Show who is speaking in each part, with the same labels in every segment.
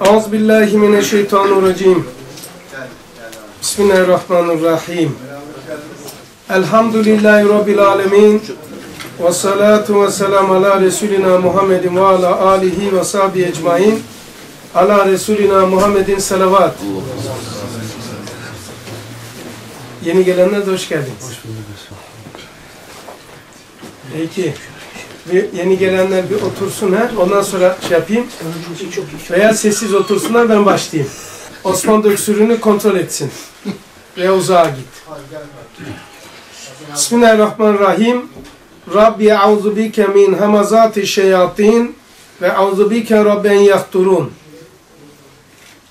Speaker 1: Auz billahi mineşşeytanirracim. Bismillahirrahmanirrahim. Elhamdülillahi rabbil alamin. Ve salatu ve selam ala resulina Muhammedin ve ala alihi ve sahbihi ecmaîn. Ala resulina Muhammedin salavat. Yeni gelenler de hoş geldiniz. Hoş bulduk. Peki bir yeni gelenler bir otursunlar. Ondan sonra şey yapayım. Veya sessiz otursunlar ben başlayayım. Osman Döksür'ünü kontrol etsin. Ve uzağa git. Bismillahirrahmanirrahim. Rabbi auzu bike min hamazati şeyatin ve auzu bike rabben yahturun.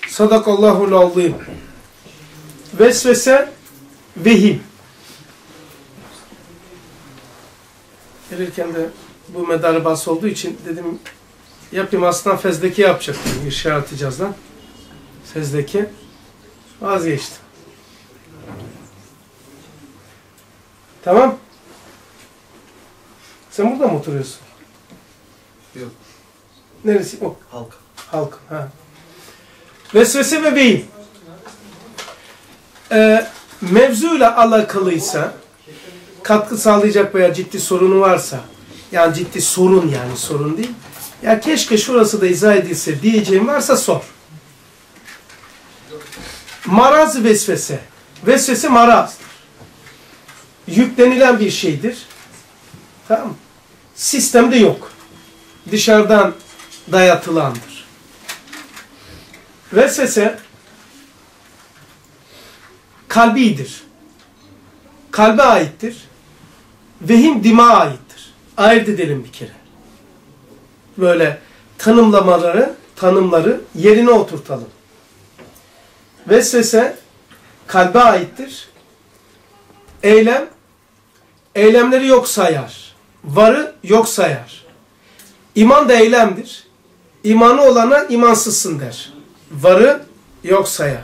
Speaker 1: Sadakallahul azim. Vesvese vehim. Gelirken de bu medarı bas olduğu için dedim yapayım aslında fezdeki yapacaktım. İrşa şey atacağız lan. Fezdeki. Vazgeçtim. Tamam. Sen burada mı oturuyorsun? Yok. Neresi? O. Halk. Halk. Ha. Vesvese ve beyin. Ee, mevzuyla alakalıysa, katkı sağlayacak veya ciddi sorunu varsa, yani ciddi sorun yani sorun değil. Ya keşke şurası da izah edilse diyeceğim varsa sor. Maraz vesvese. Vesvese marazdır. Yüklenilen bir şeydir. Tamam mı? Sistemde yok. Dışarıdan dayatılandır. Vesvese kalbidir. Kalbe aittir. Vehim dima ait ayırt edelim bir kere. Böyle tanımlamaları, tanımları yerine oturtalım. Vesvese kalbe aittir. Eylem, eylemleri yok sayar. Varı yok sayar. İman da eylemdir. İmanı olana imansızsın der. Varı yok sayar.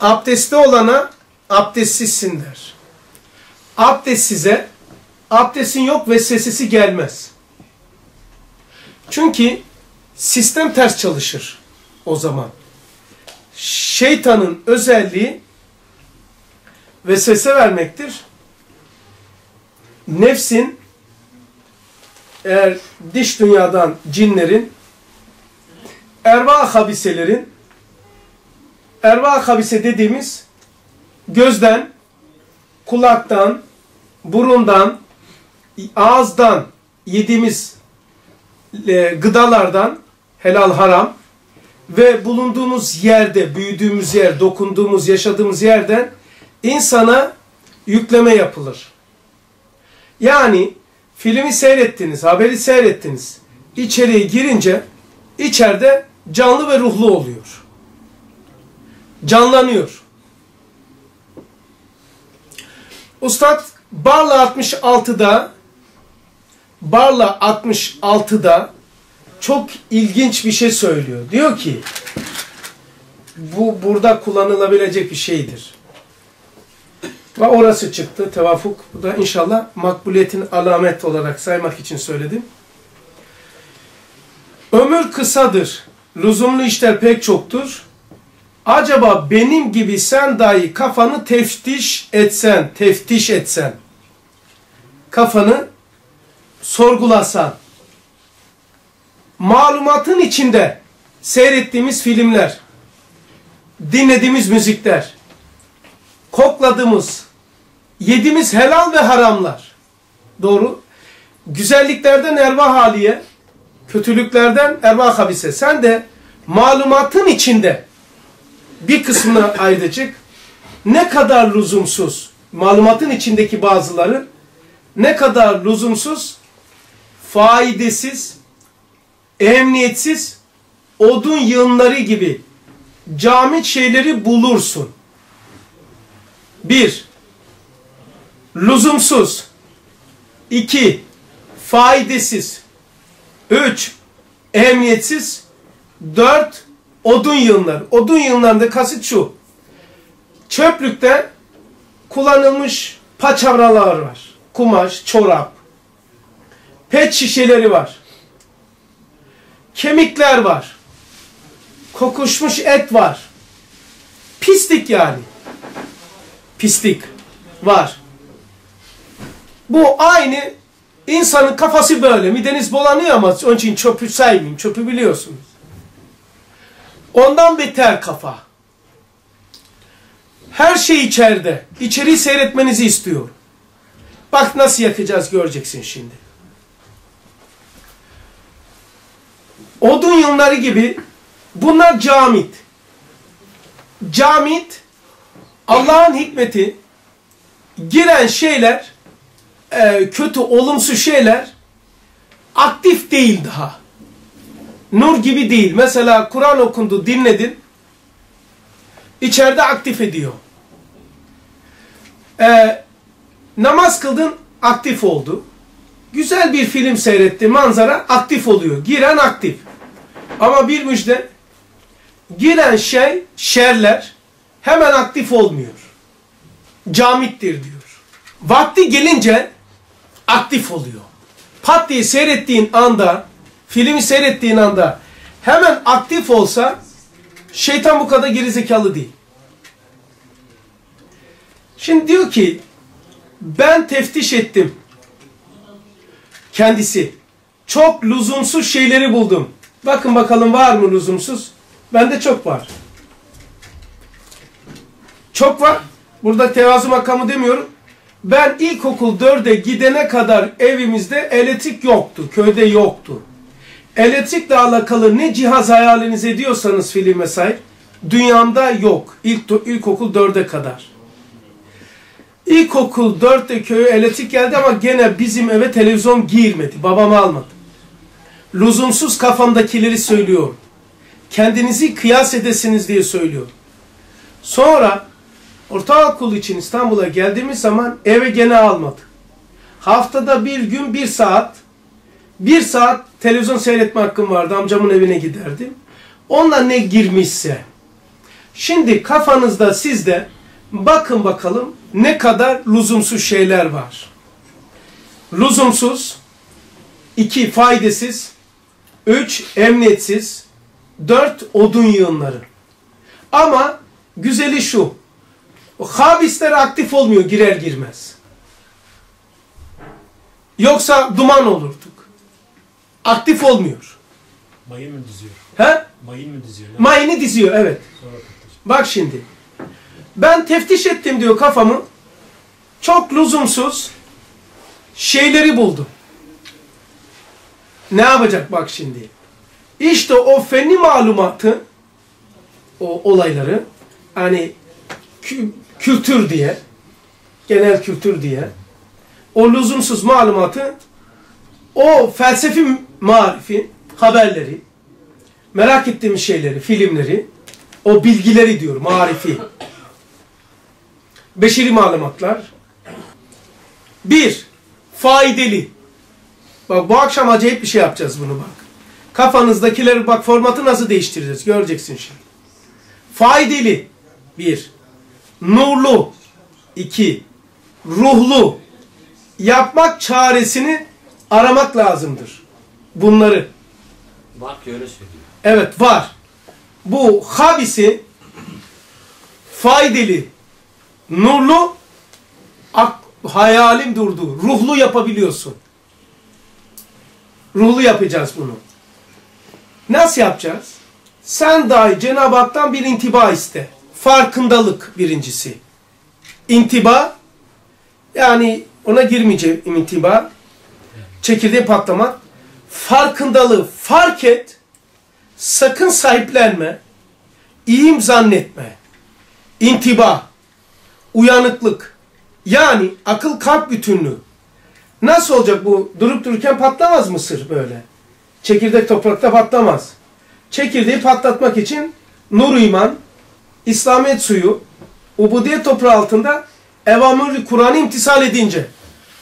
Speaker 1: Abdestli olana abdestsizsin der. Abdest size abdestin yok ve sesisi gelmez. Çünkü sistem ters çalışır o zaman. Şeytanın özelliği ve sese vermektir. Nefsin eğer diş dünyadan cinlerin erva habiselerin erva habise dediğimiz gözden, kulaktan, burundan, ağızdan yediğimiz e, gıdalardan helal haram ve bulunduğumuz yerde, büyüdüğümüz yer, dokunduğumuz, yaşadığımız yerden insana yükleme yapılır. Yani filmi seyrettiniz, haberi seyrettiniz. İçeriye girince içeride canlı ve ruhlu oluyor. Canlanıyor. Ustad Barla 66'da Barla 66'da çok ilginç bir şey söylüyor. Diyor ki bu burada kullanılabilecek bir şeydir. Ve orası çıktı. Tevafuk bu da inşallah makbuliyetin alamet olarak saymak için söyledim. Ömür kısadır. Lüzumlu işler pek çoktur. Acaba benim gibi sen dahi kafanı teftiş etsen, teftiş etsen, kafanı sorgulasan, malumatın içinde seyrettiğimiz filmler, dinlediğimiz müzikler, kokladığımız, yediğimiz helal ve haramlar, doğru, güzelliklerden erva haliye, kötülüklerden erva habise. Sen de malumatın içinde bir kısmına ayıracak. Ne kadar lüzumsuz, malumatın içindeki bazıları ne kadar lüzumsuz faydasız, emniyetsiz odun yığınları gibi cami şeyleri bulursun. Bir, lüzumsuz. iki faydasız. Üç, emniyetsiz. Dört, odun yığınları. Odun yığınlarında kasıt şu. Çöplükte kullanılmış paçavralar var. Kumaş, çorap, pet şişeleri var. Kemikler var. Kokuşmuş et var. Pislik yani. Pislik var. Bu aynı insanın kafası böyle. Mideniz bulanıyor ama onun için çöpü saymayayım. Çöpü biliyorsunuz. Ondan beter kafa. Her şey içeride. İçeriği seyretmenizi istiyor. Bak nasıl yakacağız göreceksin şimdi. odun yunları gibi bunlar camit. Camit Allah'ın hikmeti giren şeyler e, kötü olumsuz şeyler aktif değil daha. Nur gibi değil. Mesela Kur'an okundu dinledin içeride aktif ediyor. E, namaz kıldın aktif oldu. Güzel bir film seyretti, manzara aktif oluyor. Giren aktif. Ama bir müjde, giren şey, şerler hemen aktif olmuyor. Camittir diyor. Vakti gelince aktif oluyor. Pat diye seyrettiğin anda, filmi seyrettiğin anda hemen aktif olsa şeytan bu kadar gerizekalı değil. Şimdi diyor ki ben teftiş ettim kendisi. Çok lüzumsuz şeyleri buldum. Bakın bakalım var mı lüzumsuz? Bende çok var. Çok var. Burada tevazu makamı demiyorum. Ben ilkokul 4'e gidene kadar evimizde elektrik yoktu. Köyde yoktu. Elektrikle alakalı ne cihaz hayaliniz ediyorsanız film vesaire dünyamda yok. İlk, ilkokul 4'e kadar. İlkokul 4'te köye elektrik geldi ama gene bizim eve televizyon girmedi. Babam almadı. Lüzumsuz kafamdakileri söylüyorum. Kendinizi kıyas edesiniz diye söylüyorum. Sonra ortaokul için İstanbul'a geldiğimiz zaman eve gene almadı. Haftada bir gün bir saat, bir saat televizyon seyretme hakkım vardı. Amcamın evine giderdim. Onunla ne girmişse. Şimdi kafanızda sizde bakın bakalım ne kadar lüzumsuz şeyler var. Lüzumsuz, iki faydasız, üç emniyetsiz, dört odun yığınları. Ama güzeli şu, habisler aktif olmuyor girer girmez. Yoksa duman olurduk. Aktif olmuyor. Mayın mı diziyor? He? Mayın mı diziyor? Mayını diziyor evet. Bak şimdi. Ben teftiş ettim diyor kafamı. Çok lüzumsuz şeyleri buldum. Ne yapacak bak şimdi? İşte o feni malumatı, o olayları hani kü kültür diye, genel kültür diye o lüzumsuz malumatı o felsefi marifi, haberleri, merak ettiğim şeyleri, filmleri, o bilgileri diyor, marifi beşeri malumatlar. Bir, faydalı. Bak bu akşam acayip bir şey yapacağız bunu bak. Kafanızdakileri bak formatı nasıl değiştireceğiz göreceksin şimdi. Faydalı. Bir, nurlu. iki, ruhlu. Yapmak çaresini aramak lazımdır. Bunları.
Speaker 2: Bak ki öyle söylüyor.
Speaker 1: Evet var. Bu habisi faydalı, nurlu ak, hayalin durdu. Ruhlu yapabiliyorsun. Ruhlu yapacağız bunu. Nasıl yapacağız? Sen dahi Cenab-ı Hak'tan bir intiba iste. Farkındalık birincisi. İntiba, yani ona girmeyeceğim intiba. Çekirdeği patlama. Farkındalığı fark et. Sakın sahiplenme. İyiyim zannetme. İntiba uyanıklık. Yani akıl kalp bütünlüğü. Nasıl olacak bu? Durup dururken patlamaz mısır böyle? Çekirdek toprakta patlamaz. Çekirdeği patlatmak için nur iman, İslamiyet suyu, ubudiyet toprağı altında evamül Kur'an'ı imtisal edince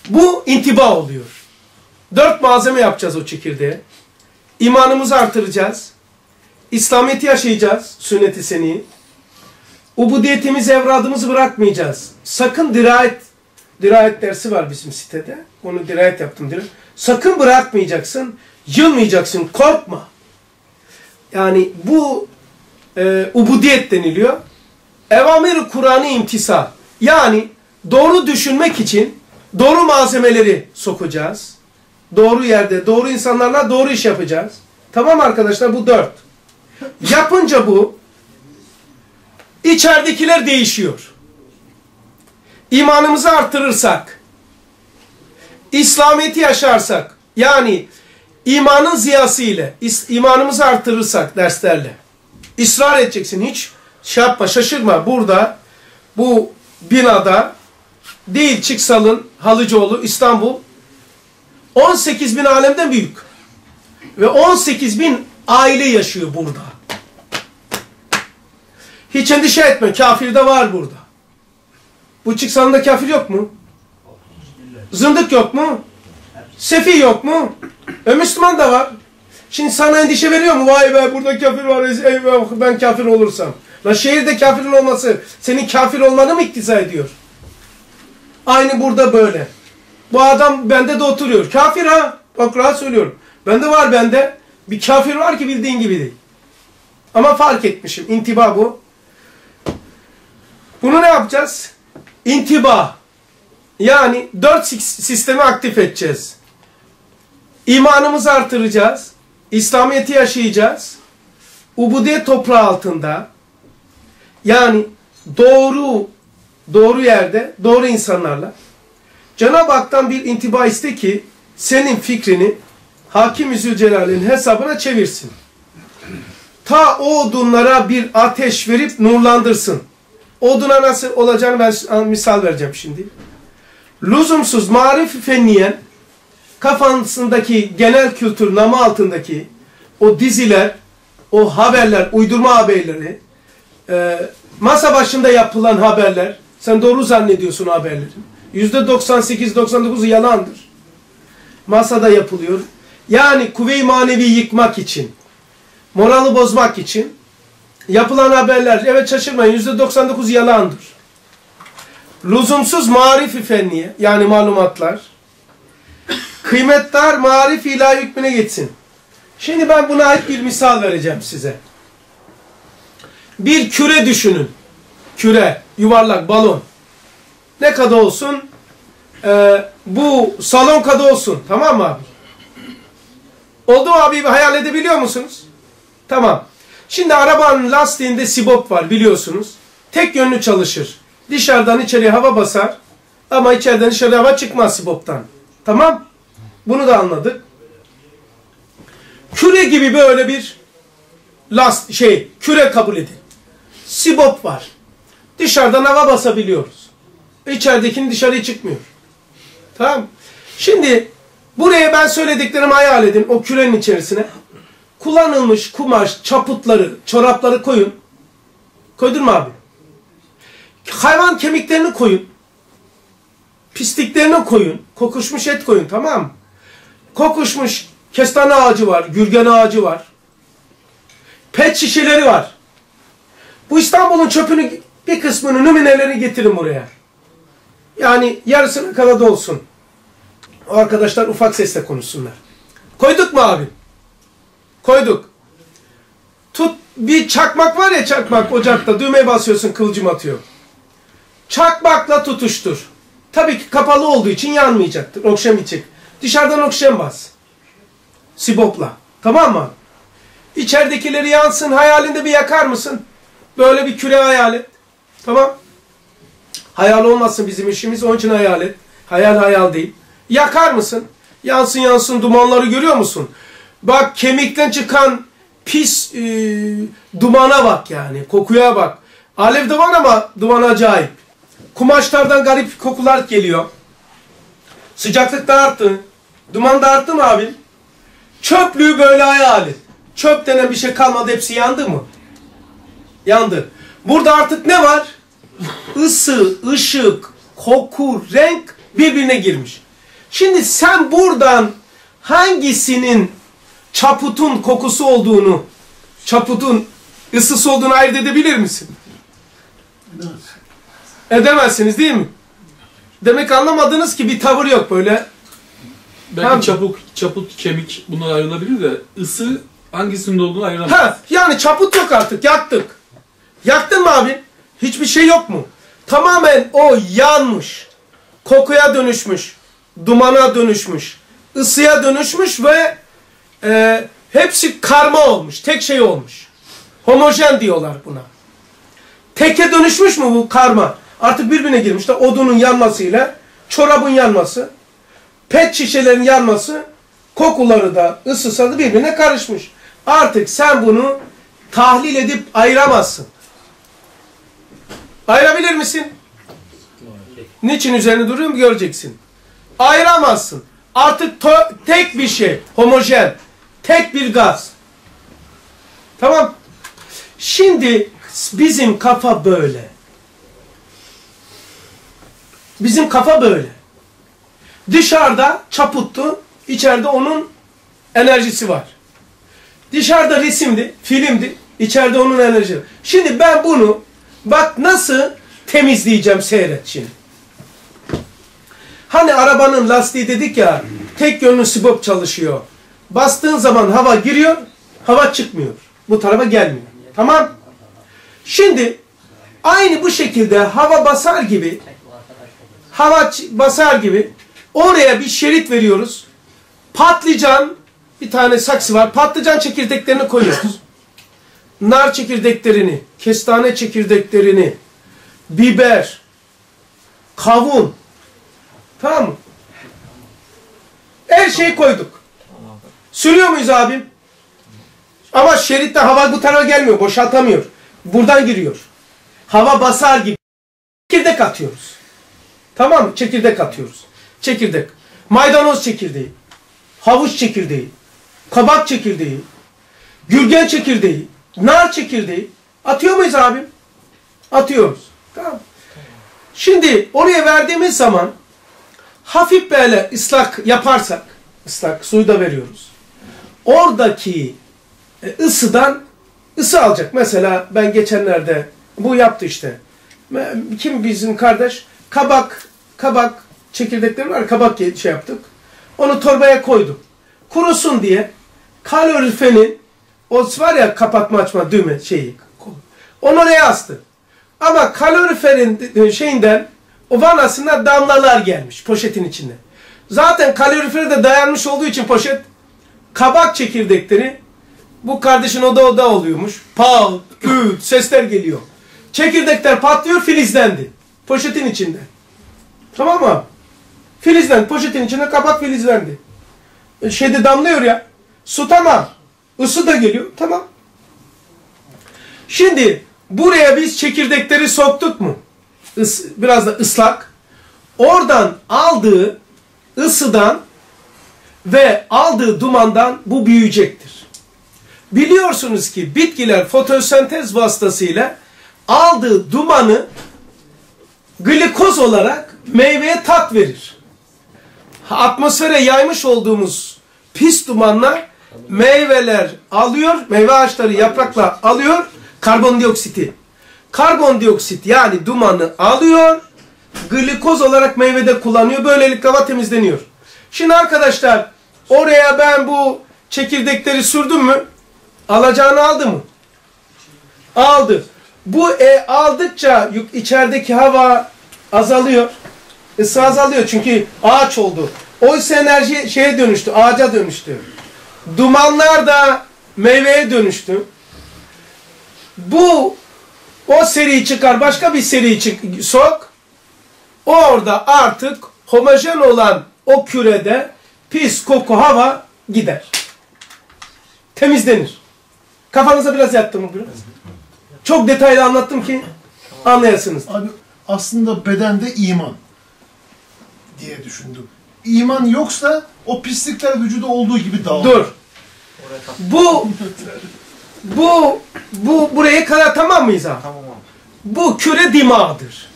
Speaker 1: bu intiba oluyor. Dört malzeme yapacağız o çekirdeğe. İmanımızı artıracağız. İslamiyet'i yaşayacağız, sünnet-i seniyi. Ubudiyetimiz evradımızı bırakmayacağız. Sakın dirayet, dirayet dersi var bizim sitede. Onu dirayet yaptım. Dirayet. Sakın bırakmayacaksın, yılmayacaksın, korkma. Yani bu e, ubudiyet deniliyor. Evamir-i Kur'an'ı imtisal. Yani doğru düşünmek için doğru malzemeleri sokacağız. Doğru yerde, doğru insanlarla doğru iş yapacağız. Tamam arkadaşlar bu dört. Yapınca bu İçeridekiler değişiyor. İmanımızı arttırırsak, İslamiyet'i yaşarsak, yani imanın ziyası ile, imanımızı arttırırsak derslerle, ısrar edeceksin hiç şey yapma, şaşırma. Burada, bu binada, değil Çiksal'ın, Halıcıoğlu, İstanbul, 18 bin alemden büyük. Ve 18 bin aile yaşıyor burada. Hiç endişe etme. Kafir de var burada. Bu çıksanında kafir yok mu? Zındık yok mu? Sefi yok mu? E Müslüman da var. Şimdi sana endişe veriyor mu? Vay be burada kafir var. Eyvah ben kafir olursam. La şehirde kafirin olması senin kafir olmanı mı iktiza ediyor? Aynı burada böyle. Bu adam bende de oturuyor. Kafir ha. Bak rahat söylüyorum. Bende var bende. Bir kafir var ki bildiğin gibi değil. Ama fark etmişim. İntiba bu. Bunu ne yapacağız? İntiba. Yani dört sistemi aktif edeceğiz. İmanımızı artıracağız. İslamiyet'i yaşayacağız. Ubudiyet toprağı altında. Yani doğru doğru yerde, doğru insanlarla. Cenab-ı Hak'tan bir intiba iste ki senin fikrini Hakim Celal'in hesabına çevirsin. Ta o odunlara bir ateş verip nurlandırsın oduna nasıl olacağını ben misal vereceğim şimdi. Lüzumsuz marif fenniyen kafasındaki genel kültür namı altındaki o diziler, o haberler, uydurma haberleri, e, masa başında yapılan haberler, sen doğru zannediyorsun haberleri. Yüzde 98-99'u yalandır. Masada yapılıyor. Yani kuvve-i manevi yıkmak için, moralı bozmak için Yapılan haberler, evet şaşırmayın yüzde %99 yalandır. Lüzumsuz marifi fenniye, yani malumatlar. Kıymetdar marif ilahi hükmüne geçsin. Şimdi ben buna ait bir misal vereceğim size. Bir küre düşünün. Küre, yuvarlak, balon. Ne kadar olsun? Ee, bu salon kadar olsun. Tamam mı abi? Oldu mu abi? Hayal edebiliyor musunuz? Tamam. Şimdi arabanın lastiğinde sibop var biliyorsunuz. Tek yönlü çalışır. Dışarıdan içeriye hava basar ama içeriden dışarı hava çıkmaz siboptan. Tamam? Bunu da anladık. Küre gibi böyle bir last şey küre kabul edin. Sibop var. Dışarıdan hava basabiliyoruz. İçeridekinin dışarı çıkmıyor. Tamam? Şimdi buraya ben söylediklerimi hayal edin o kürenin içerisine. Kullanılmış kumaş, çaputları, çorapları koyun. Koydun abi? Hayvan kemiklerini koyun. Pisliklerini koyun. Kokuşmuş et koyun tamam Kokuşmuş kestane ağacı var, gürgen ağacı var. Pet şişeleri var. Bu İstanbul'un çöpünü bir kısmını nüminelerini getirin buraya. Yani yarısını kadar da olsun. O arkadaşlar ufak sesle konuşsunlar. Koyduk mu abi? Koyduk. Tut bir çakmak var ya çakmak ocakta düğmeye basıyorsun kılcım atıyor. Çakmakla tutuştur. Tabii ki kapalı olduğu için yanmayacaktır. Okşam içecek. Dışarıdan okşam bas. Sibopla. Tamam mı? İçeridekileri yansın. Hayalinde bir yakar mısın? Böyle bir küre hayal et. Tamam. Hayal olmasın bizim işimiz. Onun için hayal et. Hayal hayal değil. Yakar mısın? Yansın yansın dumanları görüyor musun? Bak kemikten çıkan pis e, dumana bak yani. Kokuya bak. Alev duman ama duman acayip. Kumaşlardan garip kokular geliyor. Sıcaklık da arttı. Duman da arttı mı abi? Çöplüğü böyle hayal et. Çöp denen bir şey kalmadı hepsi yandı mı? Yandı. Burada artık ne var? Isı, ışık, koku, renk birbirine girmiş. Şimdi sen buradan hangisinin çaputun kokusu olduğunu, çaputun ısısı olduğunu ayırt edebilir misin? Edemezsiniz değil mi? Demek anlamadınız ki bir tavır yok böyle. Belki tamam. çapuk, çaput, kemik bunlar ayrılabilir de ısı hangisinde olduğunu ayıramaz. Ha, yani çaput yok artık yaktık. Yaktın mı abi? Hiçbir şey yok mu? Tamamen o yanmış. Kokuya dönüşmüş. Dumana dönüşmüş. ısıya dönüşmüş ve e, hepsi karma olmuş. Tek şey olmuş. Homojen diyorlar buna. Teke dönüşmüş mü bu karma? Artık birbirine girmişler. Odunun yanmasıyla çorabın yanması, pet şişelerin yanması, kokuları da ısısa da birbirine karışmış. Artık sen bunu tahlil edip ayıramazsın. Ayırabilir misin? Niçin üzerine duruyorum göreceksin. Ayıramazsın. Artık tek bir şey, homojen. Tek bir gaz. Tamam. Şimdi bizim kafa böyle. Bizim kafa böyle. Dışarıda çaputtu, içeride onun enerjisi var. Dışarıda resimdi, filmdi, içeride onun enerjisi var. Şimdi ben bunu bak nasıl temizleyeceğim seyret şimdi. Hani arabanın lastiği dedik ya, tek yönlü sibop çalışıyor. Bastığın zaman hava giriyor, hava çıkmıyor. Bu tarafa gelmiyor. Tamam. Şimdi aynı bu şekilde hava basar gibi hava basar gibi oraya bir şerit veriyoruz. Patlıcan bir tane saksı var. Patlıcan çekirdeklerini koyuyoruz. Nar çekirdeklerini, kestane çekirdeklerini, biber, kavun. Tamam mı? Her şeyi koyduk. Sürüyor muyuz abim? Ama şeritte hava bu tarafa gelmiyor. Boşaltamıyor. Buradan giriyor. Hava basar gibi. Çekirdek atıyoruz. Tamam mı? Çekirdek atıyoruz. Çekirdek. Maydanoz çekirdeği. Havuç çekirdeği. Kabak çekirdeği. Gürgen çekirdeği. Nar çekirdeği. Atıyor muyuz abim? Atıyoruz. Tamam Şimdi oraya verdiğimiz zaman hafif böyle ıslak yaparsak ıslak suyu da veriyoruz oradaki e, ısıdan ısı alacak. Mesela ben geçenlerde bu yaptı işte. Kim bizim kardeş? Kabak, kabak çekirdekleri var. Kabak şey yaptık. Onu torbaya koydum. Kurusun diye kaloriferin o var ya kapatma açma düğme şeyi. Onu oraya astı. Ama kaloriferin şeyinden o vanasına damlalar gelmiş poşetin içinde. Zaten kalorifere de dayanmış olduğu için poşet kabak çekirdekleri bu kardeşin oda oda oluyormuş. Pav, küt, sesler geliyor. Çekirdekler patlıyor filizlendi. Poşetin içinde. Tamam mı? Filizlendi. Poşetin içinde kabak filizlendi. E, şeyde damlıyor ya. Su tamam. Isı da geliyor. Tamam. Şimdi buraya biz çekirdekleri soktuk mu? biraz da ıslak. Oradan aldığı ısıdan ve aldığı dumandan bu büyüyecektir. Biliyorsunuz ki bitkiler fotosentez vasıtasıyla aldığı dumanı glikoz olarak meyveye tat verir. Atmosfere yaymış olduğumuz pis dumanlar meyveler alıyor, meyve ağaçları yaprakla alıyor karbondioksiti. Karbondioksit yani dumanı alıyor, glikoz olarak meyvede kullanıyor, böylelikle hava temizleniyor. Şimdi arkadaşlar oraya ben bu çekirdekleri sürdüm mü? Alacağını aldı mı? Aldı. Bu e, aldıkça içerideki hava azalıyor. Isı azalıyor çünkü ağaç oldu. Oysa enerji şeye dönüştü, ağaca dönüştü. Dumanlar da meyveye dönüştü. Bu o seriyi çıkar, başka bir seriyi çık, sok. O orada artık homojen olan o kürede pis koku hava gider. Temizlenir. Kafanıza biraz yattım mı biraz? Çok detaylı anlattım ki anlayasınız. Abi aslında bedende iman diye düşündüm. İman yoksa o pislikler vücuda olduğu gibi dağılır. Dur. Bu bu bu buraya kadar tamam mıyız abi? Tamam abi. Bu küre dimağdır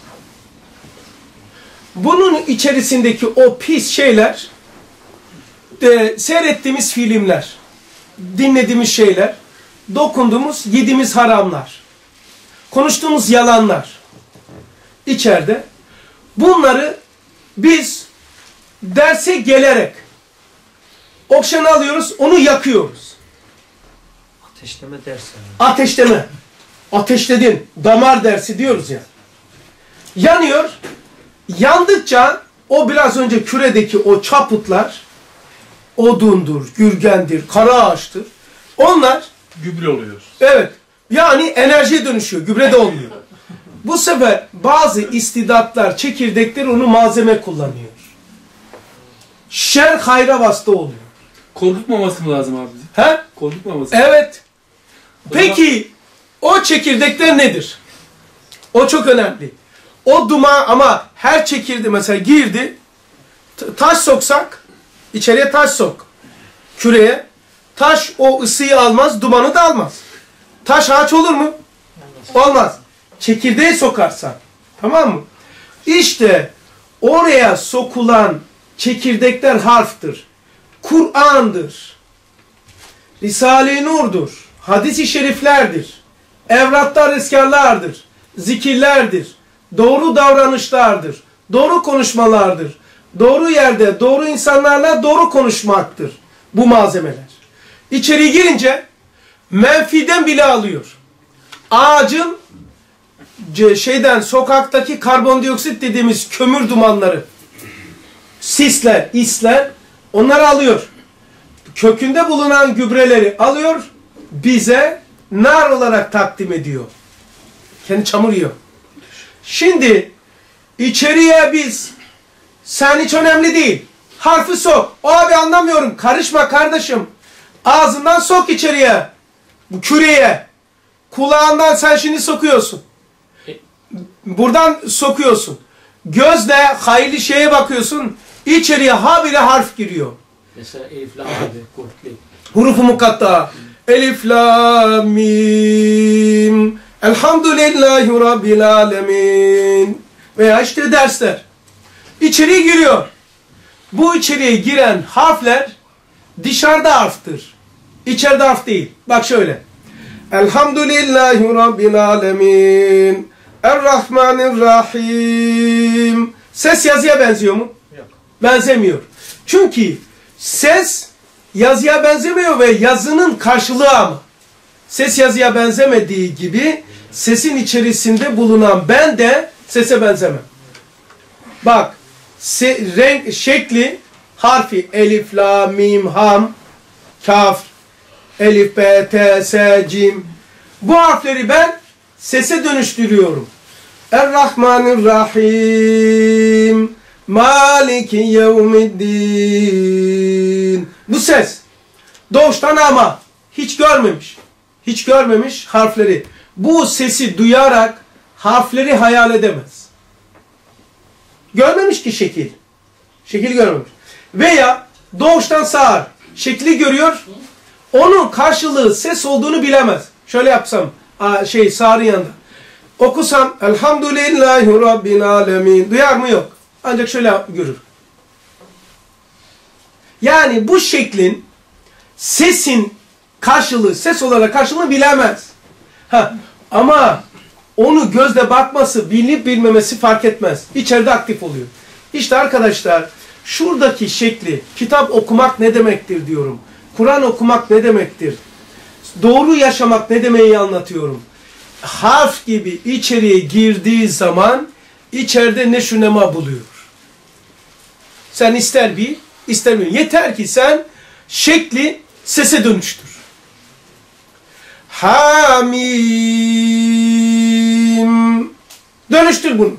Speaker 1: bunun içerisindeki o pis şeyler, e, seyrettiğimiz filmler, dinlediğimiz şeyler, dokunduğumuz, yediğimiz haramlar, konuştuğumuz yalanlar içeride. Bunları biz derse gelerek okşanı alıyoruz, onu yakıyoruz.
Speaker 2: Ateşleme dersi.
Speaker 1: Ateşleme. Ateşledin. Damar dersi diyoruz ya. Yanıyor yandıkça o biraz önce küredeki o çaputlar odundur, gürgendir, kara ağaçtır. Onlar gübre oluyor. Evet. Yani enerjiye dönüşüyor. Gübre de olmuyor. Bu sefer bazı istidatlar, çekirdekler onu malzeme kullanıyor. Şer hayra vasıta oluyor. Korkutmaması mı lazım abi? He? Korkutmaması. Evet. Peki o çekirdekler nedir? O çok önemli. O duma ama her çekirdi mesela girdi. Taş soksak içeriye taş sok. Küreye. Taş o ısıyı almaz, dumanı da almaz. Taş ağaç olur mu? Olmaz. Çekirdeği sokarsan. Tamam mı? İşte oraya sokulan çekirdekler harftır. Kur'an'dır. Risale-i Nur'dur. Hadis-i şeriflerdir. Evratlar eskarlardır. Zikirlerdir doğru davranışlardır, doğru konuşmalardır, doğru yerde, doğru insanlarla doğru konuşmaktır bu malzemeler. İçeri girince menfiden bile alıyor. Ağacın şeyden sokaktaki karbondioksit dediğimiz kömür dumanları sisler, isler onları alıyor. Kökünde bulunan gübreleri alıyor, bize nar olarak takdim ediyor. Kendi çamur yiyor. Şimdi içeriye biz sen hiç önemli değil. Harfi sok. Abi anlamıyorum. Karışma kardeşim. Ağzından sok içeriye. Bu küreye. Kulağından sen şimdi sokuyorsun. E- Buradan sokuyorsun. Gözle hayli şeye bakıyorsun. İçeriye ha bile harf giriyor.
Speaker 2: Mesela elif lam
Speaker 1: gibi. Hurufu mukatta. Elif lam mim. Elhamdülillahi Rabbil Alemin. Veya işte dersler. İçeri giriyor. Bu içeriye giren harfler dışarıda harftır. İçeride harf değil. Bak şöyle. Elhamdülillahi Rabbil Alemin. Errahmanirrahim. Ses yazıya benziyor mu? Yok. Benzemiyor. Çünkü ses yazıya benzemiyor ve yazının karşılığı ama. Ses yazıya benzemediği gibi sesin içerisinde bulunan ben de sese benzemem. Bak se renk şekli harfi elif, la, mim, ham, kaf, elif, b, t, s, cim. Bu harfleri ben sese dönüştürüyorum. Er-Rahmanir-Rahim Maliki yevmiddin Bu ses doğuştan ama hiç görmemiş hiç görmemiş harfleri. Bu sesi duyarak harfleri hayal edemez. Görmemiş ki şekil. Şekil görmemiş. Veya doğuştan sağır. Şekli görüyor. Onun karşılığı ses olduğunu bilemez. Şöyle yapsam şey sağırın yanında. Okusam Elhamdülillahi Rabbil Alemin. Duyar mı? Yok. Ancak şöyle görür. Yani bu şeklin sesin karşılığı, ses olarak karşılığını bilemez. Ha, ama onu gözle bakması, bilip bilmemesi fark etmez. İçeride aktif oluyor. İşte arkadaşlar şuradaki şekli, kitap okumak ne demektir diyorum. Kur'an okumak ne demektir? Doğru yaşamak ne demeyi anlatıyorum. Harf gibi içeriye girdiği zaman içeride ne şunema buluyor. Sen ister bir, istemiyor. Yeter ki sen şekli sese dönüştür. Hamim. Dönüştür bunu.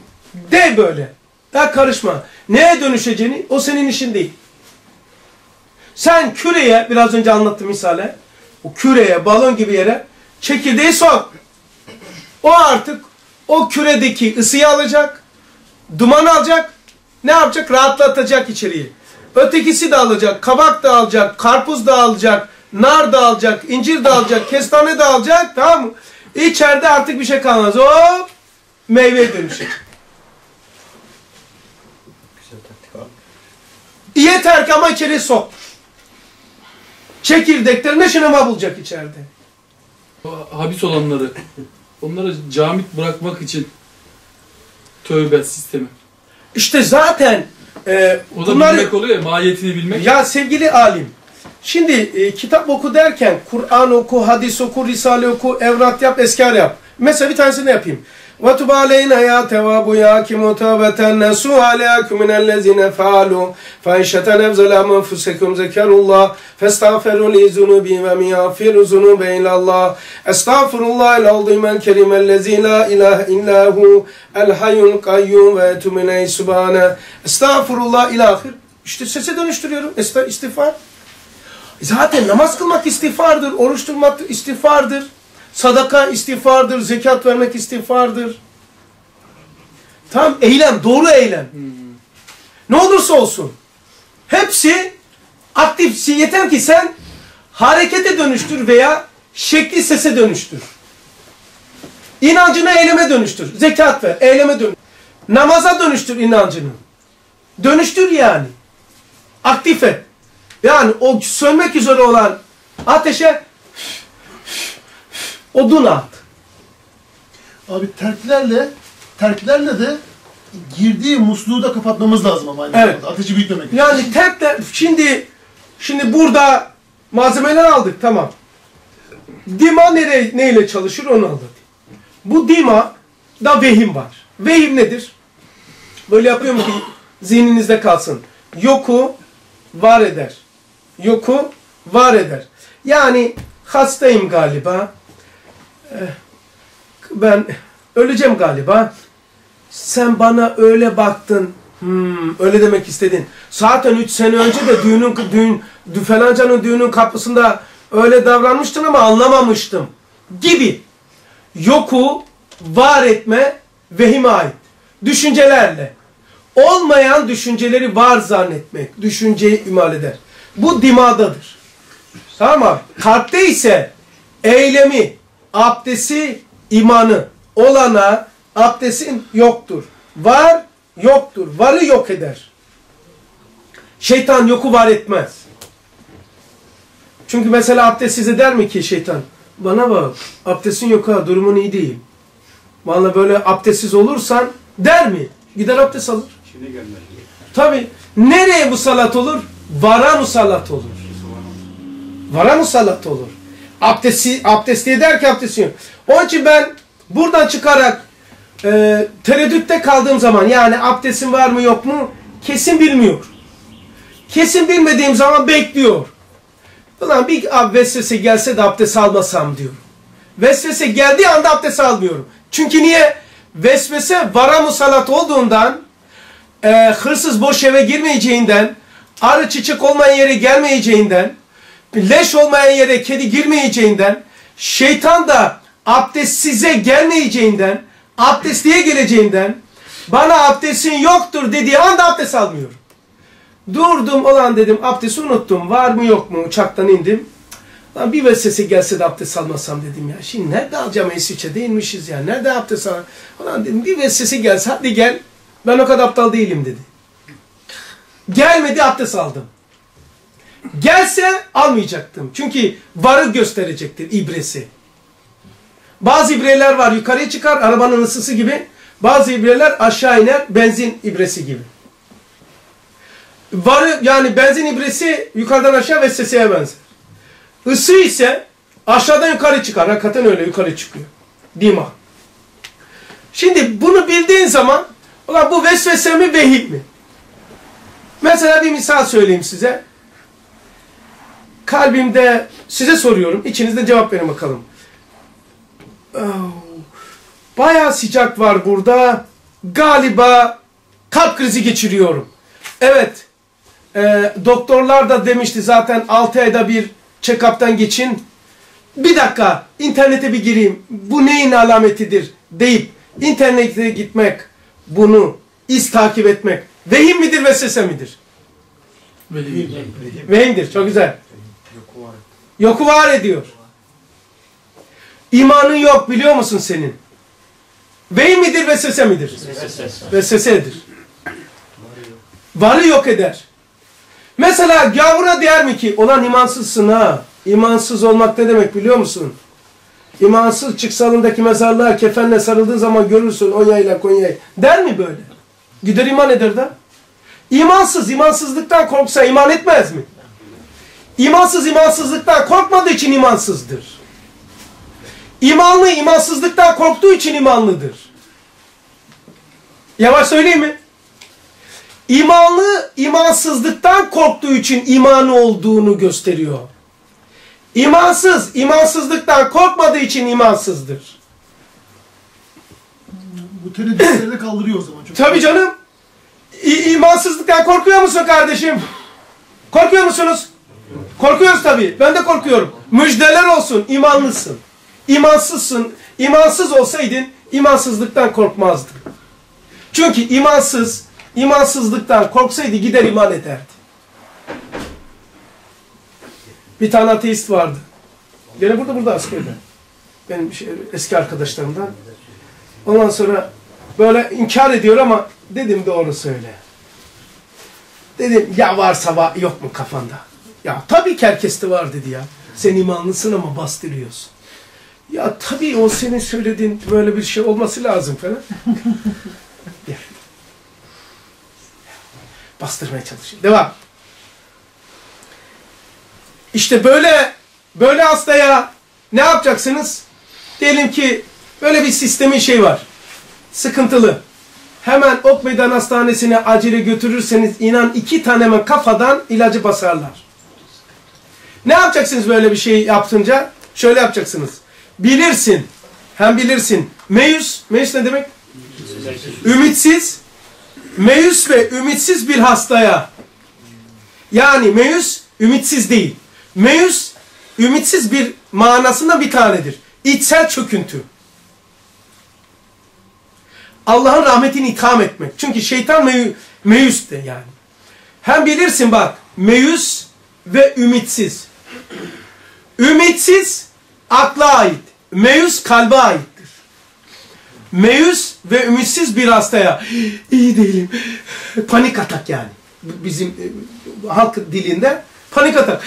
Speaker 1: De böyle. Daha karışma. Neye dönüşeceğini o senin işin değil. Sen küreye, biraz önce anlattım misale. O küreye, balon gibi yere çekirdeği sok. O artık o küredeki ısıyı alacak, duman alacak, ne yapacak? Rahatlatacak içeriği. Ötekisi de alacak, kabak da alacak, karpuz da alacak, nar da alacak, incir de alacak, kestane de alacak tamam mı? İçeride artık bir şey kalmaz. o meyve dönüşecek. Güzel taktik abi. Yeter ki ama içeri sok. Çekirdeklerine şınama bulacak içeride. O habis olanları, onlara camit bırakmak için tövbe sistemi. İşte zaten e, o da bunlar, bilmek oluyor ya, mahiyetini bilmek. Ya sevgili alim, Şimdi e, kitap oku derken Kur'an oku, hadis oku, risale oku, evrat yap, eskar yap. Mesela bir tanesini yapayım. وَتُبَ عَلَيْنَا يَا تَوَابُ يَا كِمُ تَوْبَةً نَسُوا عَلَيْكُمْ مِنَ الَّذِينَ فَعَلُوا فَاِنْشَةَ نَفْزَلَ مَنْفُسَكُمْ ذَكَرُ اللّٰهِ فَاسْتَغْفِرُوا لِي ذُنُوبِي وَمِنْ يَغْفِرُ ذُنُوبَ إِلَى اللّٰهِ أَسْتَغْفِرُ اللّٰهِ الْعَظِيمَ الْكَرِيمَ الَّذِي لَا إِلَٰهَ إِلَّا هُوَ الْحَيُّ الْقَيُّومُ وَأَتُوبُ إِلَيْهِ سُبْحَانَهُ أَسْتَغْفِرُ اللّٰهِ إِلَى آخِرِ İşte sese dönüştürüyorum. İstiğfar. Zaten namaz kılmak istiğfardır, oruç tutmak istiğfardır, sadaka istiğfardır, zekat vermek istiğfardır. Tam eylem, doğru eylem. Hmm. Ne olursa olsun. Hepsi aktif, yeter ki sen harekete dönüştür veya şekli sese dönüştür. İnancını eyleme dönüştür. Zekat ver, eyleme dönüştür. Namaza dönüştür inancını. Dönüştür yani. Aktif et. Yani o sönmek üzere olan ateşe odun at. Abi terklerle terklerle de girdiği musluğu da kapatmamız lazım ama aynı evet. zamanda. Ateşi büyütmemek için. Yani terkle şimdi şimdi burada malzemeler aldık tamam. Dima nereye, neyle çalışır onu aldık. Bu dima da vehim var. Vehim nedir? Böyle yapıyorum ki zihninizde kalsın. Yoku var eder yoku var eder. Yani hastayım galiba. Eh, ben öleceğim galiba. Sen bana öyle baktın. Hmm, öyle demek istedin. Zaten 3 sene önce de düğünün düğün falancanın düğünün kapısında öyle davranmıştın ama anlamamıştım gibi. Yoku var etme vehime ait. Düşüncelerle. Olmayan düşünceleri var zannetmek. Düşünceyi imal eder. Bu dimadadır. Tamam mı? Kalpte ise eylemi, abdesti, imanı olana abdestin yoktur. Var yoktur. Varı yok eder. Şeytan yoku var etmez. Çünkü mesela abdest size der mi ki şeytan? Bana bak abdestin yok ha durumun iyi değil. Vallahi böyle abdestsiz olursan der mi? Gider abdest alır. Şimdi gelmez. Tabi. Nereye bu salat olur? vara musallat olur. Vara musallat olur. Abdesti, abdesti ederken abdesti yok. Onun için ben buradan çıkarak e, tereddütte kaldığım zaman yani abdestin var mı yok mu kesin bilmiyor. Kesin bilmediğim zaman bekliyor. Ulan bir vesvese gelse de abdest almasam diyorum. Vesvese geldiği anda abdest almıyorum. Çünkü niye? Vesvese vara musallat olduğundan e, hırsız boş eve girmeyeceğinden arı çiçek olmayan yere gelmeyeceğinden, leş olmayan yere kedi girmeyeceğinden, şeytan da size gelmeyeceğinden, abdestliye geleceğinden, bana abdestin yoktur dediği anda abdest almıyorum. Durdum olan dedim abdesti unuttum. Var mı yok mu uçaktan indim. Lan bir vesvese gelse de abdest almasam dedim ya. Şimdi nerede alacağım İsviçre değilmişiz ya. Nerede abdest alacağım? Ulan dedim bir vesvese gelse hadi gel. Ben o kadar aptal değilim dedi. Gelmedi abdest aldım. Gelse almayacaktım. Çünkü varı gösterecektir ibresi. Bazı ibreler var yukarıya çıkar arabanın ısısı gibi. Bazı ibreler aşağı iner benzin ibresi gibi. Varı yani benzin ibresi yukarıdan aşağı ve seseye benzer. Isı ise aşağıdan yukarı çıkar. Hakikaten öyle yukarı çıkıyor. Dima. Şimdi bunu bildiğin zaman ulan bu vesvese mi vehil mi? Mesela bir misal söyleyeyim size. Kalbimde size soruyorum. İçinizden cevap verin bakalım. Oh, Baya sıcak var burada. Galiba kalp krizi geçiriyorum. Evet. E, doktorlar da demişti zaten 6 ayda bir check-up'tan geçin. Bir dakika internete bir gireyim. Bu neyin alametidir deyip internete gitmek, bunu iz takip etmek Vehim midir vesvese midir? Vehimdir. Çok güzel. Yoku var ediyor. İmanın yok biliyor musun senin? Vehim midir ve vesvese midir? sesedir. Varı yok eder. Mesela gavura der mi ki olan imansızsın ha. İmansız olmak ne demek biliyor musun? İmansız çıksalındaki mezarlığa kefenle sarıldığın zaman görürsün o yayla Konya'yı. Der mi böyle? Gider iman eder de. İmansız imansızlıktan korksa iman etmez mi? İmansız imansızlıktan korkmadığı için imansızdır. İmanlı imansızlıktan korktuğu için imanlıdır. Yavaş söyleyeyim mi? İmanlı imansızlıktan korktuğu için imanı olduğunu gösteriyor. İmansız imansızlıktan korkmadığı için imansızdır. Bu tereddütleri kaldırıyor o zaman. Çok Tabii canım. İ imansızlıktan korkuyor musun kardeşim? Korkuyor musunuz? Korkuyoruz tabii. Ben de korkuyorum. Müjdeler olsun. İmanlısın. İmansızsın. İmansız olsaydın imansızlıktan korkmazdın. Çünkü imansız, imansızlıktan korksaydı gider iman ederdi. Bir tane ateist vardı. Gene burada burada askerde. Benim şey, eski arkadaşlarımdan. Ondan sonra böyle inkar ediyor ama Dedim doğru söyle. Dedim ya varsa var, yok mu kafanda? Ya tabii ki herkeste var dedi ya. Sen imanlısın ama bastırıyorsun. Ya tabii o senin söylediğin böyle bir şey olması lazım falan. Bastırmaya çalışayım. Devam. İşte böyle böyle hastaya ne yapacaksınız? Diyelim ki böyle bir sistemin şey var. Sıkıntılı. Hemen Ok Meydan Hastanesi'ne acele götürürseniz inan iki taneme kafadan ilacı basarlar. Ne yapacaksınız böyle bir şey yaptınca? Şöyle yapacaksınız. Bilirsin. Hem bilirsin. Meyus. Meyus ne demek? Ümitsiz. Meyus ve ümitsiz bir hastaya. Yani meyus ümitsiz değil. Meyus ümitsiz bir manasında bir tanedir. İçsel çöküntü. Allah'ın rahmetini itham etmek. Çünkü şeytan meyü, meyüs de yani. Hem bilirsin bak meyus ve ümitsiz. Ümitsiz akla ait. meyus kalbe aittir. Meyus ve ümitsiz bir hastaya İyi değilim. Panik atak yani. Bizim e, halk dilinde panik atak.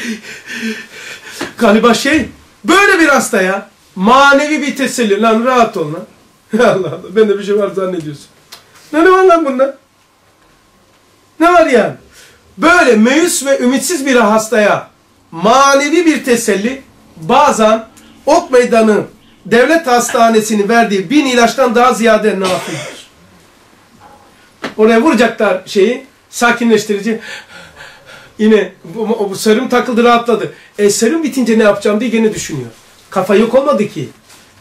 Speaker 1: Galiba şey böyle bir hastaya manevi bir teselli lan rahat ol lan. Allah Allah. Ben de bir şey var zannediyorsun. Ne, ne var lan bunda? Ne var yani? Böyle meyus ve ümitsiz bir hastaya manevi bir teselli bazen ok meydanı devlet hastanesinin verdiği bin ilaçtan daha ziyade nafidir. Oraya vuracaklar şeyi sakinleştirici. Yine bu, bu serum takıldı rahatladı. E serum bitince ne yapacağım diye gene düşünüyor. Kafa yok olmadı ki.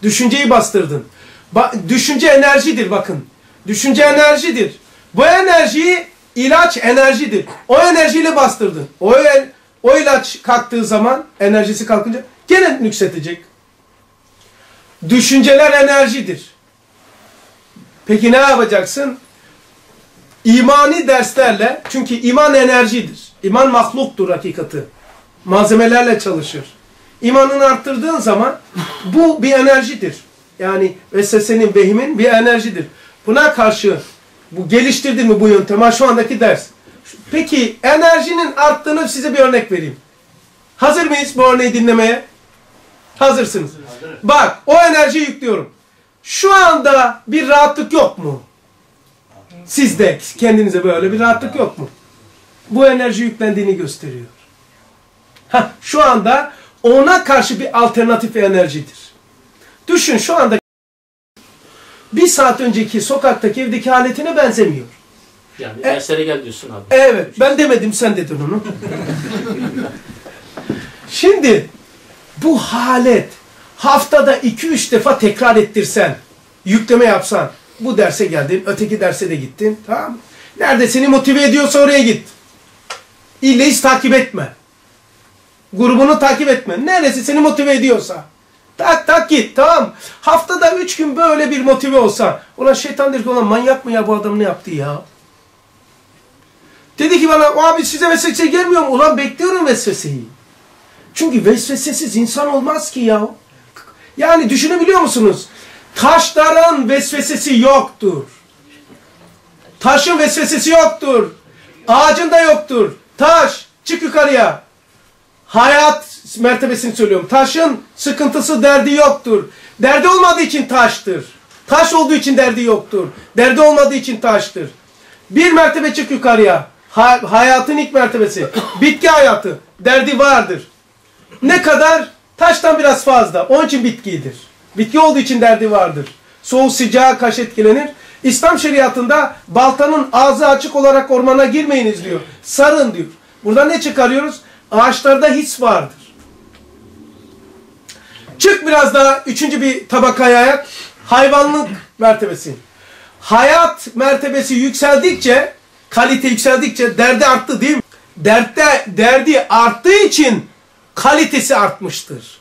Speaker 1: Düşünceyi bastırdın. Ba düşünce enerjidir bakın. Düşünce enerjidir. Bu enerjiyi ilaç enerjidir. O enerjiyle bastırdın. O, el, o ilaç kalktığı zaman enerjisi kalkınca gene nüksetecek. Düşünceler enerjidir. Peki ne yapacaksın? İmani derslerle, çünkü iman enerjidir. İman mahluktur hakikati. Malzemelerle çalışır. İmanını arttırdığın zaman bu bir enerjidir. Yani vesvesenin, vehimin bir enerjidir. Buna karşı bu geliştirdi mi bu yöntemi? Şu andaki ders. Peki enerjinin arttığını size bir örnek vereyim. Hazır mıyız bu örneği dinlemeye? Hazırsınız. Bak o enerjiyi yüklüyorum. Şu anda bir rahatlık yok mu? Sizde kendinize böyle bir rahatlık yok mu? Bu enerji yüklendiğini gösteriyor. Heh, şu anda ona karşı bir alternatif enerjidir. Düşün şu anda bir saat önceki sokaktaki evdeki haletine benzemiyor. Yani e, dersere gel diyorsun abi. Evet. Ben demedim sen dedin onu. Şimdi bu halet haftada iki üç defa tekrar ettirsen, yükleme yapsan, bu derse geldin, öteki derse de gittin, tamam Nerede seni motive ediyorsa oraya git. İlle takip etme. Grubunu takip etme. Neresi seni motive ediyorsa. Tak tak git tamam. Haftada üç gün böyle bir motive olsan Ulan şeytan dedi ki ulan manyak mı ya bu adam ne yaptı ya? Dedi ki bana abi size vesvese gelmiyor mu? Ulan bekliyorum vesveseyi. Çünkü vesvesesiz insan olmaz ki ya. Yani düşünebiliyor musunuz? Taşların vesvesesi yoktur. Taşın vesvesesi yoktur. Ağacın da yoktur. Taş çık yukarıya. Hayat mertebesini söylüyorum. Taşın sıkıntısı derdi yoktur. Derdi olmadığı için taştır. Taş olduğu için derdi yoktur. Derdi olmadığı için taştır. Bir mertebe çık yukarıya. hayatın ilk mertebesi. Bitki hayatı. Derdi vardır. Ne kadar? Taştan biraz fazla. Onun için bitkidir. Bitki olduğu için derdi vardır. Soğuk sıcağa kaş etkilenir? İslam şeriatında baltanın ağzı açık olarak ormana girmeyiniz diyor. Sarın diyor. Buradan ne çıkarıyoruz? Ağaçlarda his vardır. Çık biraz daha üçüncü bir tabakaya hayvanlık mertebesi. Hayat mertebesi yükseldikçe, kalite yükseldikçe derdi arttı değil mi? Dertte derdi arttığı için kalitesi artmıştır.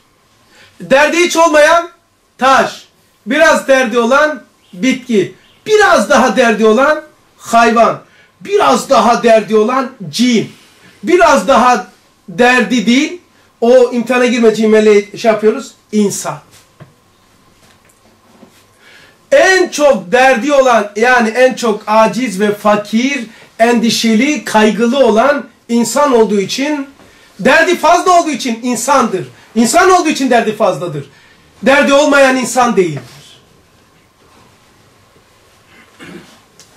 Speaker 1: Derdi hiç olmayan taş, biraz derdi olan bitki, biraz daha derdi olan hayvan, biraz daha derdi olan cin, biraz daha derdi değil, o imtihana girmeciği meleği şey yapıyoruz, insan. En çok derdi olan yani en çok aciz ve fakir, endişeli, kaygılı olan insan olduğu için derdi fazla olduğu için insandır. İnsan olduğu için derdi fazladır. Derdi olmayan insan değildir.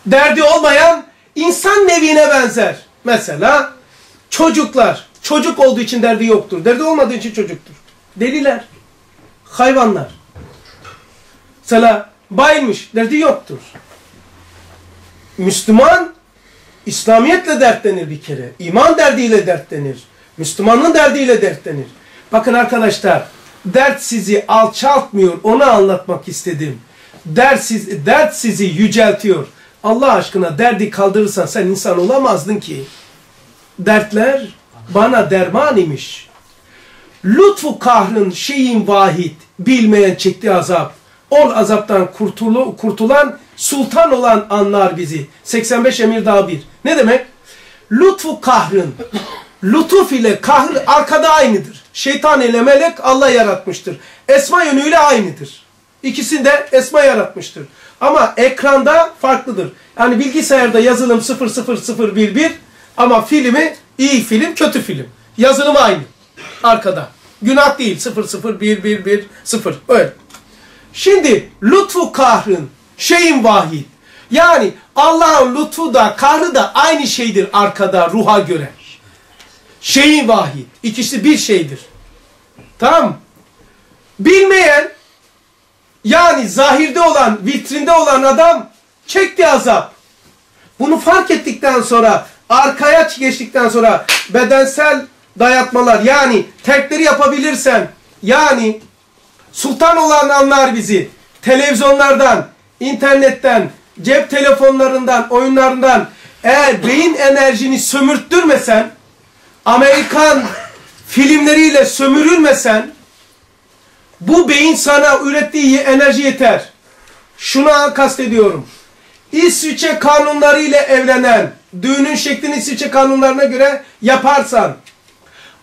Speaker 1: Derdi olmayan insan nevine benzer. Mesela çocuklar. Çocuk olduğu için derdi yoktur. Derdi olmadığı için çocuktur. Deliler hayvanlar. Mesela bayılmış, derdi yoktur. Müslüman, İslamiyetle dertlenir bir kere. İman derdiyle dertlenir. Müslümanın derdiyle dertlenir. Bakın arkadaşlar, dert sizi alçaltmıyor, onu anlatmak istedim. Dert, siz, dert sizi yüceltiyor. Allah aşkına derdi kaldırırsan sen insan olamazdın ki. Dertler bana derman imiş. Lütfu kahrın şeyin vahid bilmeyen çekti azap. Ol azaptan kurtulu, kurtulan sultan olan anlar bizi. 85 emir daha bir. Ne demek? Lütfu kahrın. Lütuf ile kahr arkada aynıdır. Şeytan ile melek Allah yaratmıştır. Esma yönüyle aynıdır. İkisini de esma yaratmıştır. Ama ekranda farklıdır. Yani bilgisayarda yazılım 00011 ama filmi iyi film kötü film. Yazılım aynı arkada. Günah değil. 0 0 1 1 1 0. Öyle. Şimdi lütfu kahrın şeyin vahid. Yani Allah'ın lütfu da kahrı da aynı şeydir arkada ruha göre. Şeyin vahid. İkisi bir şeydir. Tamam Bilmeyen yani zahirde olan, vitrinde olan adam çekti azap. Bunu fark ettikten sonra, arkaya geçtikten sonra bedensel dayatmalar yani terkleri yapabilirsem yani sultan olan anlar bizi televizyonlardan, internetten, cep telefonlarından, oyunlarından eğer beyin enerjini sömürttürmesen Amerikan filmleriyle sömürülmesen bu beyin sana ürettiği enerji yeter. Şuna kastediyorum. İsviçre kanunlarıyla evlenen, düğünün şeklini İsviçre kanunlarına göre yaparsan,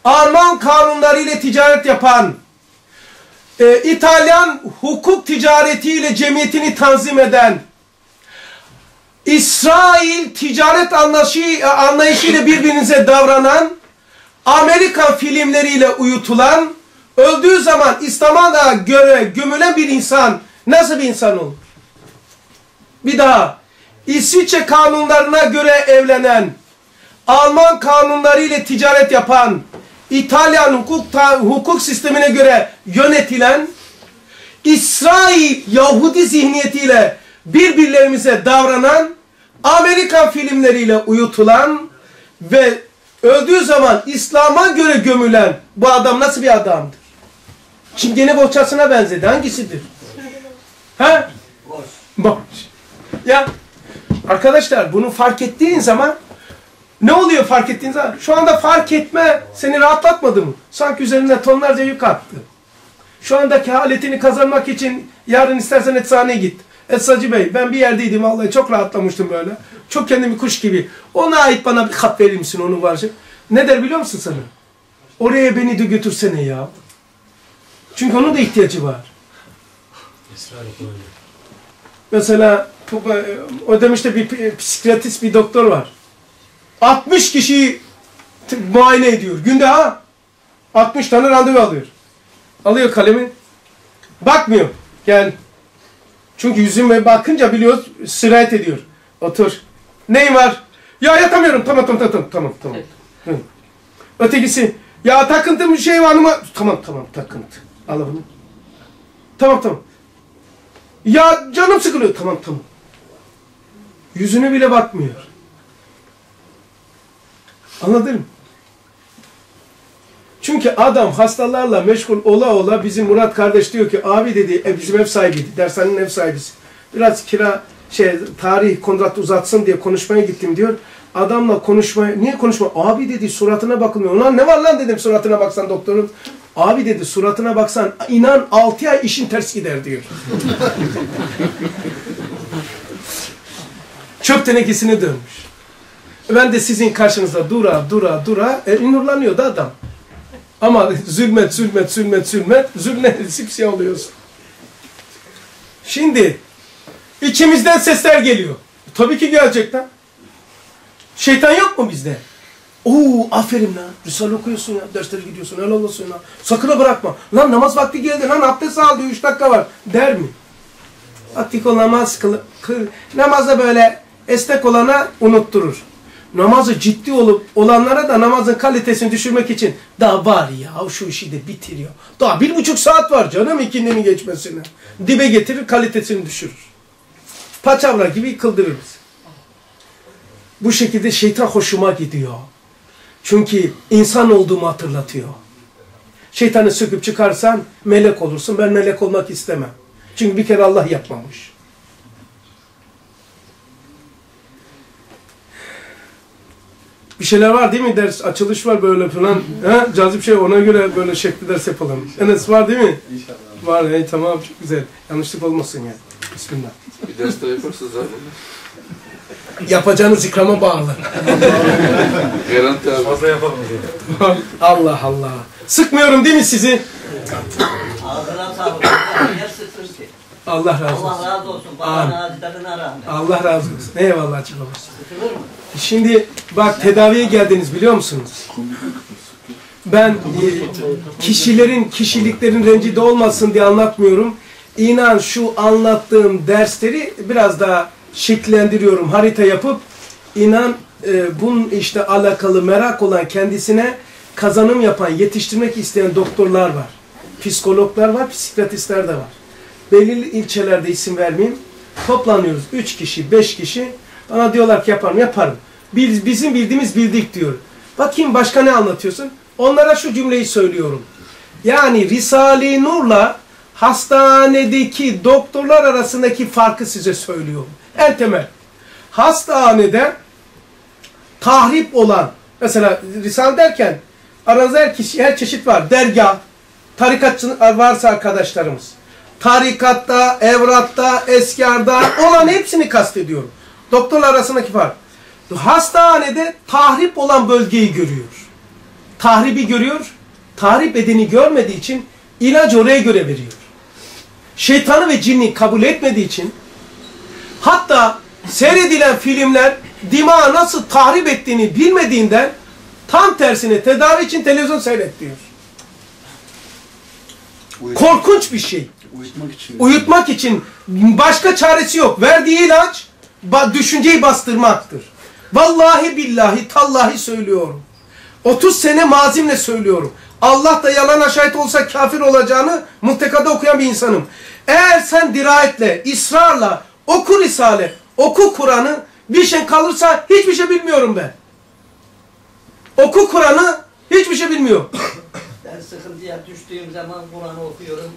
Speaker 1: Alman kanunları ile ticaret yapan, e, İtalyan hukuk ticareti ile cemiyetini tanzim eden, İsrail ticaret anlayışı, e, anlayışıyla birbirinize davranan, Amerikan filmleriyle uyutulan, öldüğü zaman İslam'a göre gömülen bir insan nasıl bir insan olur? Bir daha, İsviçre kanunlarına göre evlenen, Alman kanunları ile ticaret yapan, İtalyan hukuk, hukuk sistemine göre yönetilen İsrail Yahudi zihniyetiyle birbirlerimize davranan Amerikan filmleriyle uyutulan ve öldüğü zaman İslam'a göre gömülen bu adam nasıl bir adamdır? Çingene bohçasına benzedi. Hangisidir? Ha? Boş. Ya arkadaşlar bunu fark ettiğin zaman ne oluyor fark ettiğin zaman? Şu anda fark etme seni rahatlatmadı mı? Sanki üzerine tonlarca yük attı. Şu andaki kehaletini kazanmak için yarın istersen eczaneye git. Etsacı Bey ben bir yerdeydim vallahi çok rahatlamıştım böyle. Çok kendimi kuş gibi. Ona ait bana bir kap verir misin onun varcı? Şey? Ne der biliyor musun sana? Oraya beni de götürsene ya. Çünkü onun da ihtiyacı var. Mesela e, o demişte bir psikiyatrist bir doktor var. 60 kişiyi muayene ediyor. Günde ha 60 tane randevu alıyor. Alıyor kalemi. Bakmıyor. Yani Çünkü yüzüme bakınca biliyoruz sirayet ediyor. Otur. Neyin var? Ya yatamıyorum. Tamam tamam tamam tamam tamam. Ötekisi ya takıntı bir şey var mı? Tamam tamam takıntı. Al bunu. Tamam tamam. Ya canım sıkılıyor. Tamam tamam. Yüzüne bile bakmıyor. Anladın mı? Çünkü adam hastalarla meşgul ola ola bizim Murat kardeş diyor ki abi dedi e, bizim ev sahibiydi. Dershanenin ev sahibisi. Biraz kira şey tarih kontrat uzatsın diye konuşmaya gittim diyor. Adamla konuşmaya niye konuşma? Abi dedi suratına bakılmıyor. Ulan ne var lan dedim suratına baksan doktorun. Abi dedi suratına baksan inan 6 ay işin ters gider diyor. Çöp tenekesine dönmüş. Ben de sizin karşınızda dura dura dura e, da adam. Ama zulmet, zulmet, zulmet, zulmet, zulmet, simsiyah şey oluyorsun. Şimdi, içimizden sesler geliyor. Tabii ki gelecek lan. Şeytan yok mu bizde? Oo aferin lan. Risale okuyorsun ya. Derslere gidiyorsun. Helal olsun lan. Sakına bırakma. Lan namaz vakti geldi. Lan abdest al diyor. Üç dakika var. Der mi? Aktik o namaz kıl, kıl. Namazda böyle esnek olana unutturur namazı ciddi olup olanlara da namazın kalitesini düşürmek için daha var ya şu işi de bitiriyor. Daha bir buçuk saat var canım ikindinin geçmesine. Dibe getirir kalitesini düşürür. Paçavra gibi kıldırır bizi. Bu şekilde şeytan hoşuma gidiyor. Çünkü insan olduğumu hatırlatıyor. Şeytanı söküp çıkarsan melek olursun. Ben melek olmak istemem. Çünkü bir kere Allah yapmamış. bir şeyler var değil mi? Ders açılış var böyle falan. ha? Cazip şey ona göre böyle şekli ders yapalım. İnşallah. Enes var değil mi? İnşallah. Var hey tamam çok güzel. Yanlışlık olmasın ya. Bismillah. Bir ders daha yaparsınız abi. Yapacağınız ikrama bağlı. Garanti abi. Fazla yapalım. Allah Allah. Sıkmıyorum değil mi sizi? Ağzına sağlık.
Speaker 2: Allah razı olsun. Allah razı olsun. Babanın
Speaker 1: hazretlerine rağmen. Allah razı olsun. Eyvallah açık olsun. Şimdi bak tedaviye geldiniz biliyor musunuz? Ben e, kişilerin kişiliklerin rencide olmasın diye anlatmıyorum. İnan şu anlattığım dersleri biraz daha şekillendiriyorum. Harita yapıp inan e, bunun işte alakalı merak olan kendisine kazanım yapan, yetiştirmek isteyen doktorlar var. Psikologlar var, psikiyatristler de var belirli ilçelerde isim vermeyeyim. Toplanıyoruz. Üç kişi, beş kişi. Bana diyorlar ki yaparım, yaparım. Biz, bizim bildiğimiz bildik diyor. Bakayım başka ne anlatıyorsun? Onlara şu cümleyi söylüyorum. Yani Risale-i Nur'la hastanedeki doktorlar arasındaki farkı size söylüyorum. En temel. Hastanede tahrip olan, mesela Risale derken aranızda her, kişi, her çeşit var. Dergah, tarikat varsa arkadaşlarımız tarikatta, evratta, eskarda olan hepsini kastediyorum. Doktorlar arasındaki fark. Hastanede tahrip olan bölgeyi görüyor. Tahribi görüyor. Tahrip edeni görmediği için ilacı oraya göre veriyor. Şeytanı ve cinni kabul etmediği için hatta seyredilen filmler dima nasıl tahrip ettiğini bilmediğinden tam tersine tedavi için televizyon seyret diyor. Korkunç bir şey. Uyutmak için. Uyutmak için. Başka çaresi yok. Verdiği ilaç ba düşünceyi bastırmaktır. Vallahi billahi tallahi söylüyorum. 30 sene mazimle söylüyorum. Allah da yalan şahit olsa kafir olacağını muhtekada okuyan bir insanım. Eğer sen dirayetle, ısrarla oku Risale, oku Kur'an'ı bir şey kalırsa hiçbir şey bilmiyorum ben. Oku Kur'an'ı hiçbir şey bilmiyor.
Speaker 2: ben sıkıntıya düştüğüm zaman Kur'an'ı okuyorum.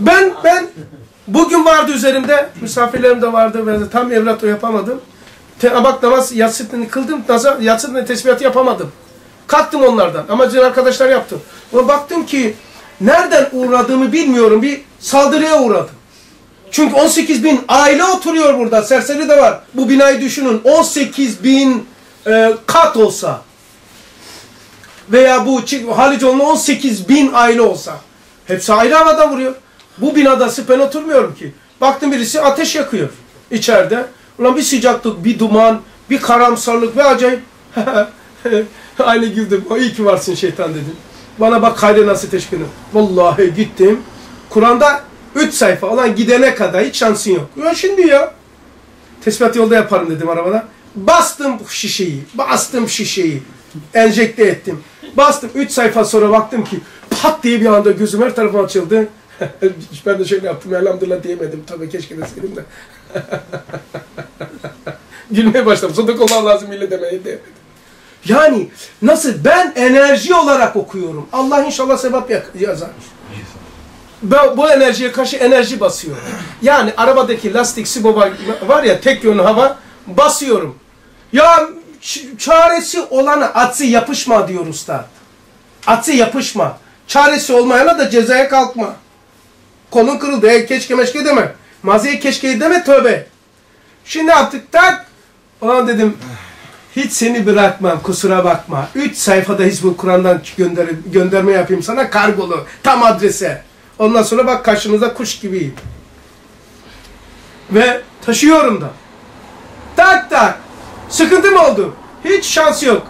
Speaker 1: Ben ben bugün vardı üzerimde misafirlerim de vardı ve tam evlat yapamadım. Te, namaz yatsıdını kıldım, naza, yatsıdını tesbihatı yapamadım. Kalktım onlardan ama diğer arkadaşlar yaptı. Ama baktım ki nereden uğradığımı bilmiyorum bir saldırıya uğradım. Çünkü 18 bin aile oturuyor burada. Serseri de var. Bu binayı düşünün. 18 bin e, kat olsa veya bu Halicoğlu'nda 18 bin aile olsa Hepsi ayrı havada vuruyor. Bu binada ben oturmuyorum ki. Baktım birisi ateş yakıyor içeride. Ulan bir sıcaklık, bir duman, bir karamsarlık ve acayip. Aynı girdim. O iyi ki varsın şeytan dedim. Bana bak hayre nasıl teşkini. Vallahi gittim. Kur'an'da 3 sayfa olan gidene kadar hiç şansın yok. Ya şimdi ya. Tesbih yolda yaparım dedim arabada. Bastım şişeyi. Bastım şişeyi enjekte ettim. Bastım 3 sayfa sonra baktım ki pat diye bir anda gözüm her tarafı açıldı. ben de şöyle yaptım elhamdülillah diyemedim. Tabii keşke deseydim de. Gülmeye başladım. Sadakallah lazım bile demeye diyemedim. Yani nasıl ben enerji olarak okuyorum. Allah inşallah sevap yazar. Ben bu enerjiye karşı enerji basıyorum. Yani arabadaki lastik siboba var ya tek yönlü hava basıyorum. Ya çaresi olana atsı yapışma diyor usta. Atsı yapışma. Çaresi olmayana da cezaya kalkma. Kolun kırıldı. E, keşke meşke deme. Maziye keşke deme tövbe. Şimdi yaptık tak. Ona dedim hiç seni bırakmam kusura bakma. Üç sayfada Hizbul Kur'an'dan gönder gönderme yapayım sana kargolu. Tam adrese. Ondan sonra bak karşınıza kuş gibiyim. Ve taşıyorum da. Tak tak. Sıkıntı mı oldu? Hiç şans yok.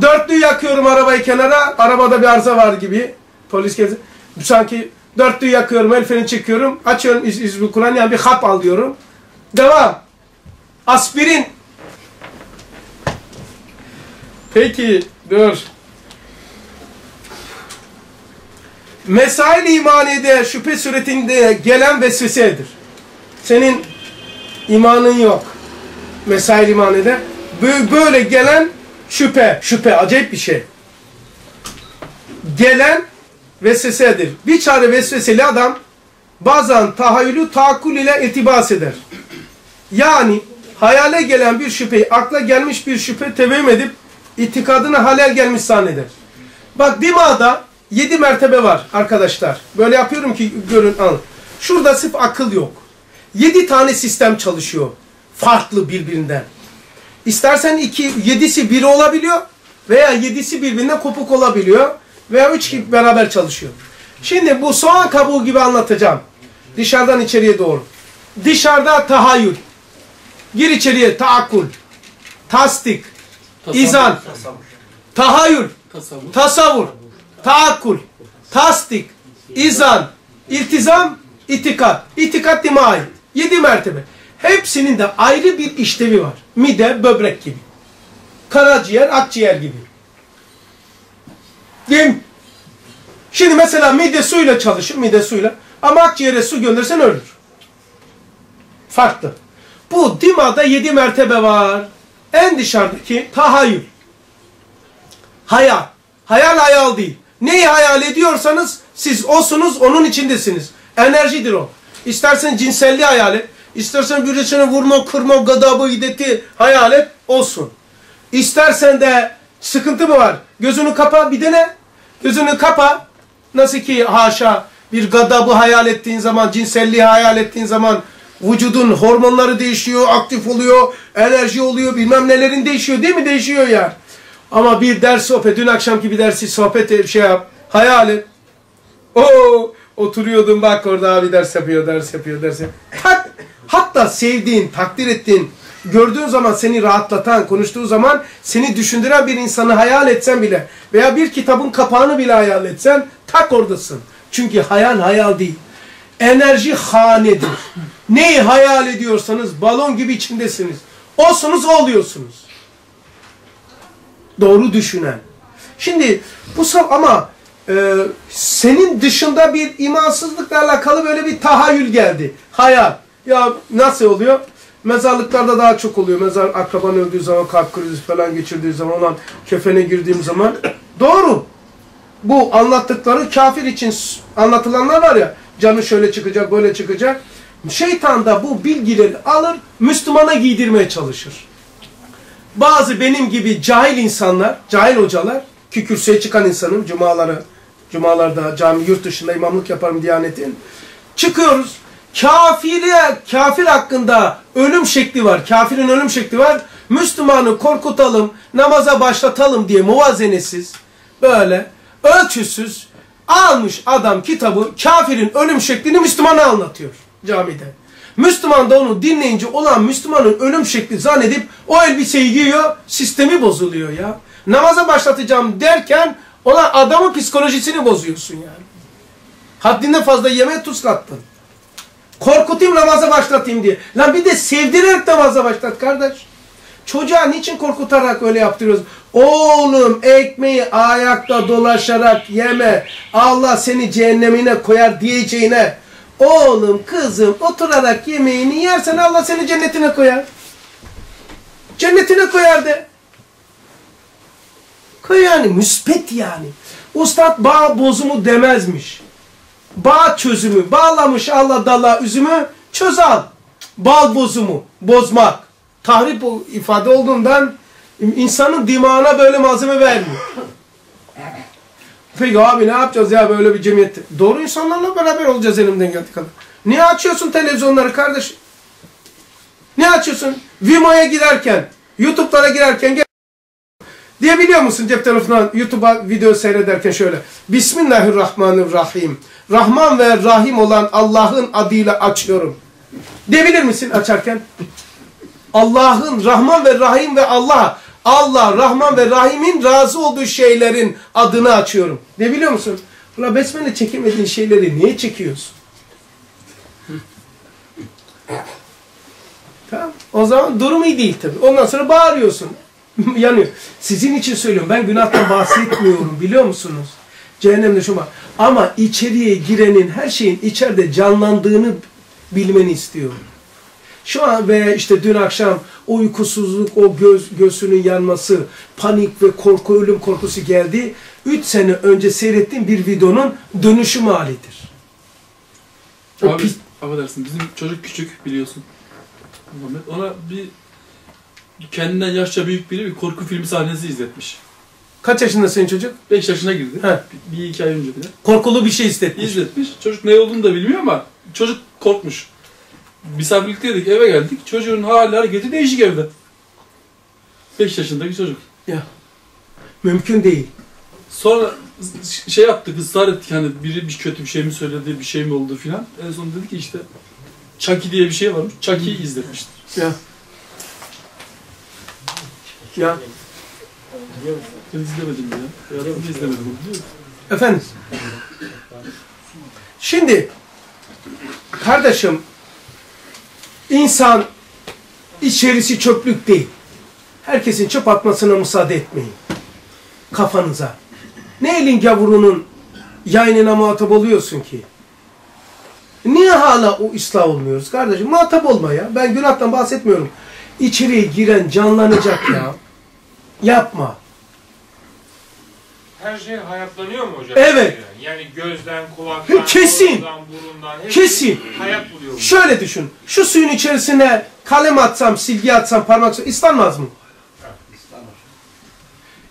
Speaker 1: Dörtlüyü yakıyorum arabayı kenara. Arabada bir arıza var gibi. Polis gezi. Sanki dörtlüyü yakıyorum, el freni çekiyorum. Açıyorum iz, iz Kur'an yani bir hap alıyorum. Devam. Aspirin. Peki dur. Mesail imanide şüphe suretinde gelen vesvesedir. Senin imanın yok. Mesail imanide böyle gelen şüphe, şüphe acayip bir şey. Gelen vesvesedir. Bir çare vesveseli adam bazen tahayyülü tahakkul ile itibas eder. Yani hayale gelen bir şüpheyi, akla gelmiş bir şüphe tevehüm edip itikadına halel gelmiş zanneder. Bak dimağda yedi mertebe var arkadaşlar. Böyle yapıyorum ki görün al. Şurada sırf akıl yok. Yedi tane sistem çalışıyor. Farklı birbirinden. İstersen iki yedisi 1 olabiliyor veya yedisi birbirine kopuk olabiliyor veya üç gibi beraber çalışıyor. Şimdi bu soğan kabuğu gibi anlatacağım. Dışarıdan içeriye doğru. Dışarıda tahayyül. Gir içeriye taakkul. Tasdik. Tasavvur. İzan. Tasavvur. Tahayyül. Tasavvur. Taakkul. Tasdik. İzan. İltizam. itikat, İtikat dima'yı. Yedi mertebe. Hepsinin de ayrı bir işlevi var. Mide, böbrek gibi. Karaciğer, akciğer gibi. Değil mi? Şimdi mesela mide suyla çalışır, mide suyla. Ama akciğere su göndersen ölür. Farklı. Bu dimada yedi mertebe var. En dışarıdaki tahayyül. Hayal. Hayal hayal değil. Neyi hayal ediyorsanız siz osunuz, onun içindesiniz. Enerjidir o. İstersen cinselliği hayal et. İstersen birisini vurma, kırma, gadabı, iddeti hayal et olsun. İstersen de sıkıntı mı var? Gözünü kapa bir dene. Gözünü kapa. Nasıl ki haşa bir gadabı hayal ettiğin zaman, cinselliği hayal ettiğin zaman vücudun hormonları değişiyor, aktif oluyor, enerji oluyor, bilmem nelerin değişiyor değil mi? Değişiyor yani. Ama bir ders sohbet, dün akşamki bir dersi sohbet şey yap, hayal et. Oo, oturuyordum bak orada abi ders yapıyor, ders yapıyor, ders yapıyor. Tat! Hatta sevdiğin, takdir ettiğin, gördüğün zaman seni rahatlatan, konuştuğu zaman seni düşündüren bir insanı hayal etsen bile veya bir kitabın kapağını bile hayal etsen tak oradasın. Çünkü hayal hayal değil. Enerji hanedir. Neyi hayal ediyorsanız balon gibi içindesiniz. Olsunuz oluyorsunuz. Doğru düşünen. Şimdi bu ama e, senin dışında bir imansızlıkla alakalı böyle bir tahayyül geldi. Hayal. Ya nasıl oluyor? Mezarlıklarda daha çok oluyor. Mezar akraban öldüğü zaman, kalp krizi falan geçirdiği zaman, olan kefene girdiğim zaman. Doğru. Bu anlattıkları kafir için anlatılanlar var ya. Canı şöyle çıkacak, böyle çıkacak. Şeytan da bu bilgileri alır, Müslümana giydirmeye çalışır. Bazı benim gibi cahil insanlar, cahil hocalar, ki kürsüye çıkan insanım, cumaları, cumalarda cami yurt dışında imamlık yaparım Diyanet'in. Çıkıyoruz, Kafire, kafir hakkında ölüm şekli var. Kafirin ölüm şekli var. Müslümanı korkutalım, namaza başlatalım diye muvazenesiz, böyle ölçüsüz almış adam kitabı kafirin ölüm şeklini Müslümana anlatıyor camide. Müslüman da onu dinleyince olan Müslümanın ölüm şekli zannedip o elbiseyi giyiyor, sistemi bozuluyor ya. Namaza başlatacağım derken olan adamın psikolojisini bozuyorsun yani. Haddinden fazla yemeğe tuz kattın. Korkutayım namaza başlatayım diye. Lan bir de sevdirerek namaza başlat kardeş. Çocuğa niçin korkutarak öyle yaptırıyoruz? Oğlum ekmeği ayakta dolaşarak yeme. Allah seni cehennemine koyar diyeceğine. Oğlum kızım oturarak yemeğini yersen Allah seni cennetine koyar. Cennetine koyar de. Koy yani müspet yani. Ustad bağ bozumu demezmiş. Bağ çözümü. Bağlamış Allah dala üzümü. Çöz al. Bal bozumu. Bozmak. Tahrip ifade olduğundan insanın dimağına böyle malzeme vermiyor. Peki abi ne yapacağız ya böyle bir cemiyette? Doğru insanlarla beraber olacağız elimden geldi kadar. Niye açıyorsun televizyonları kardeş? Ne açıyorsun? Vima'ya girerken, YouTube'lara girerken Gel. Diye biliyor musun cep telefonundan YouTube'a video seyrederken şöyle. Bismillahirrahmanirrahim. Rahman ve Rahim olan Allah'ın adıyla açıyorum. Diyebilir misin açarken? Allah'ın, Rahman ve Rahim ve Allah. Allah, Rahman ve Rahim'in razı olduğu şeylerin adını açıyorum. Ne biliyor musun? Ula besmele çekemediğin şeyleri niye çekiyorsun? tamam. O zaman durum iyi değil tabii. Ondan sonra bağırıyorsun. Yanıyor. Sizin için söylüyorum. Ben günahtan bahsetmiyorum biliyor musunuz? Cehennemde şu var. Ama içeriye girenin her şeyin içeride canlandığını bilmeni istiyor. Şu an ve işte dün akşam uykusuzluk, o göz, göğsünün yanması, panik ve korku, ölüm korkusu geldi. Üç sene önce seyrettiğim bir videonun dönüşüm halidir. O Abi, pis... dersin. bizim çocuk küçük biliyorsun. Ona bir kendinden yaşça büyük biri bir korku filmi sahnesi izletmiş. Kaç yaşında senin çocuk? 5 yaşına girdi. He. Bir, bir iki ay önce bile. Korkulu bir şey hissetmiş. Hissetmiş. Çocuk ne olduğunu da bilmiyor ama çocuk korkmuş. Misafirlikteydik eve geldik. Çocuğun hali hareketi değişik evde. 5 yaşındaki çocuk. Ya. Mümkün değil. Sonra şey yaptık ısrar ettik hani biri bir kötü bir şey mi söyledi bir şey mi oldu filan. En son dedi ki işte Chucky diye bir şey varmış. Chucky'yi izletmiştir. Ya. Ya. Ben izlemedim ya. Ya ben izlemedim. Efendim. Şimdi kardeşim insan içerisi çöplük değil. Herkesin çöp atmasına müsaade etmeyin. Kafanıza. Ne elin gavurunun yayınına muhatap oluyorsun ki? Niye hala o ıslah olmuyoruz kardeşim? Muhatap olma ya. Ben günahtan bahsetmiyorum. İçeriye giren canlanacak ya. Yapma her şey hayatlanıyor mu hocam? Evet.
Speaker 2: Yani gözden, kulaktan, Kesin. Oradan, burundan. Kesin. Hayat
Speaker 1: buluyor. Mu? Şöyle düşün. Şu suyun içerisine kalem atsam, silgi atsam, parmak atsam ıslanmaz mı?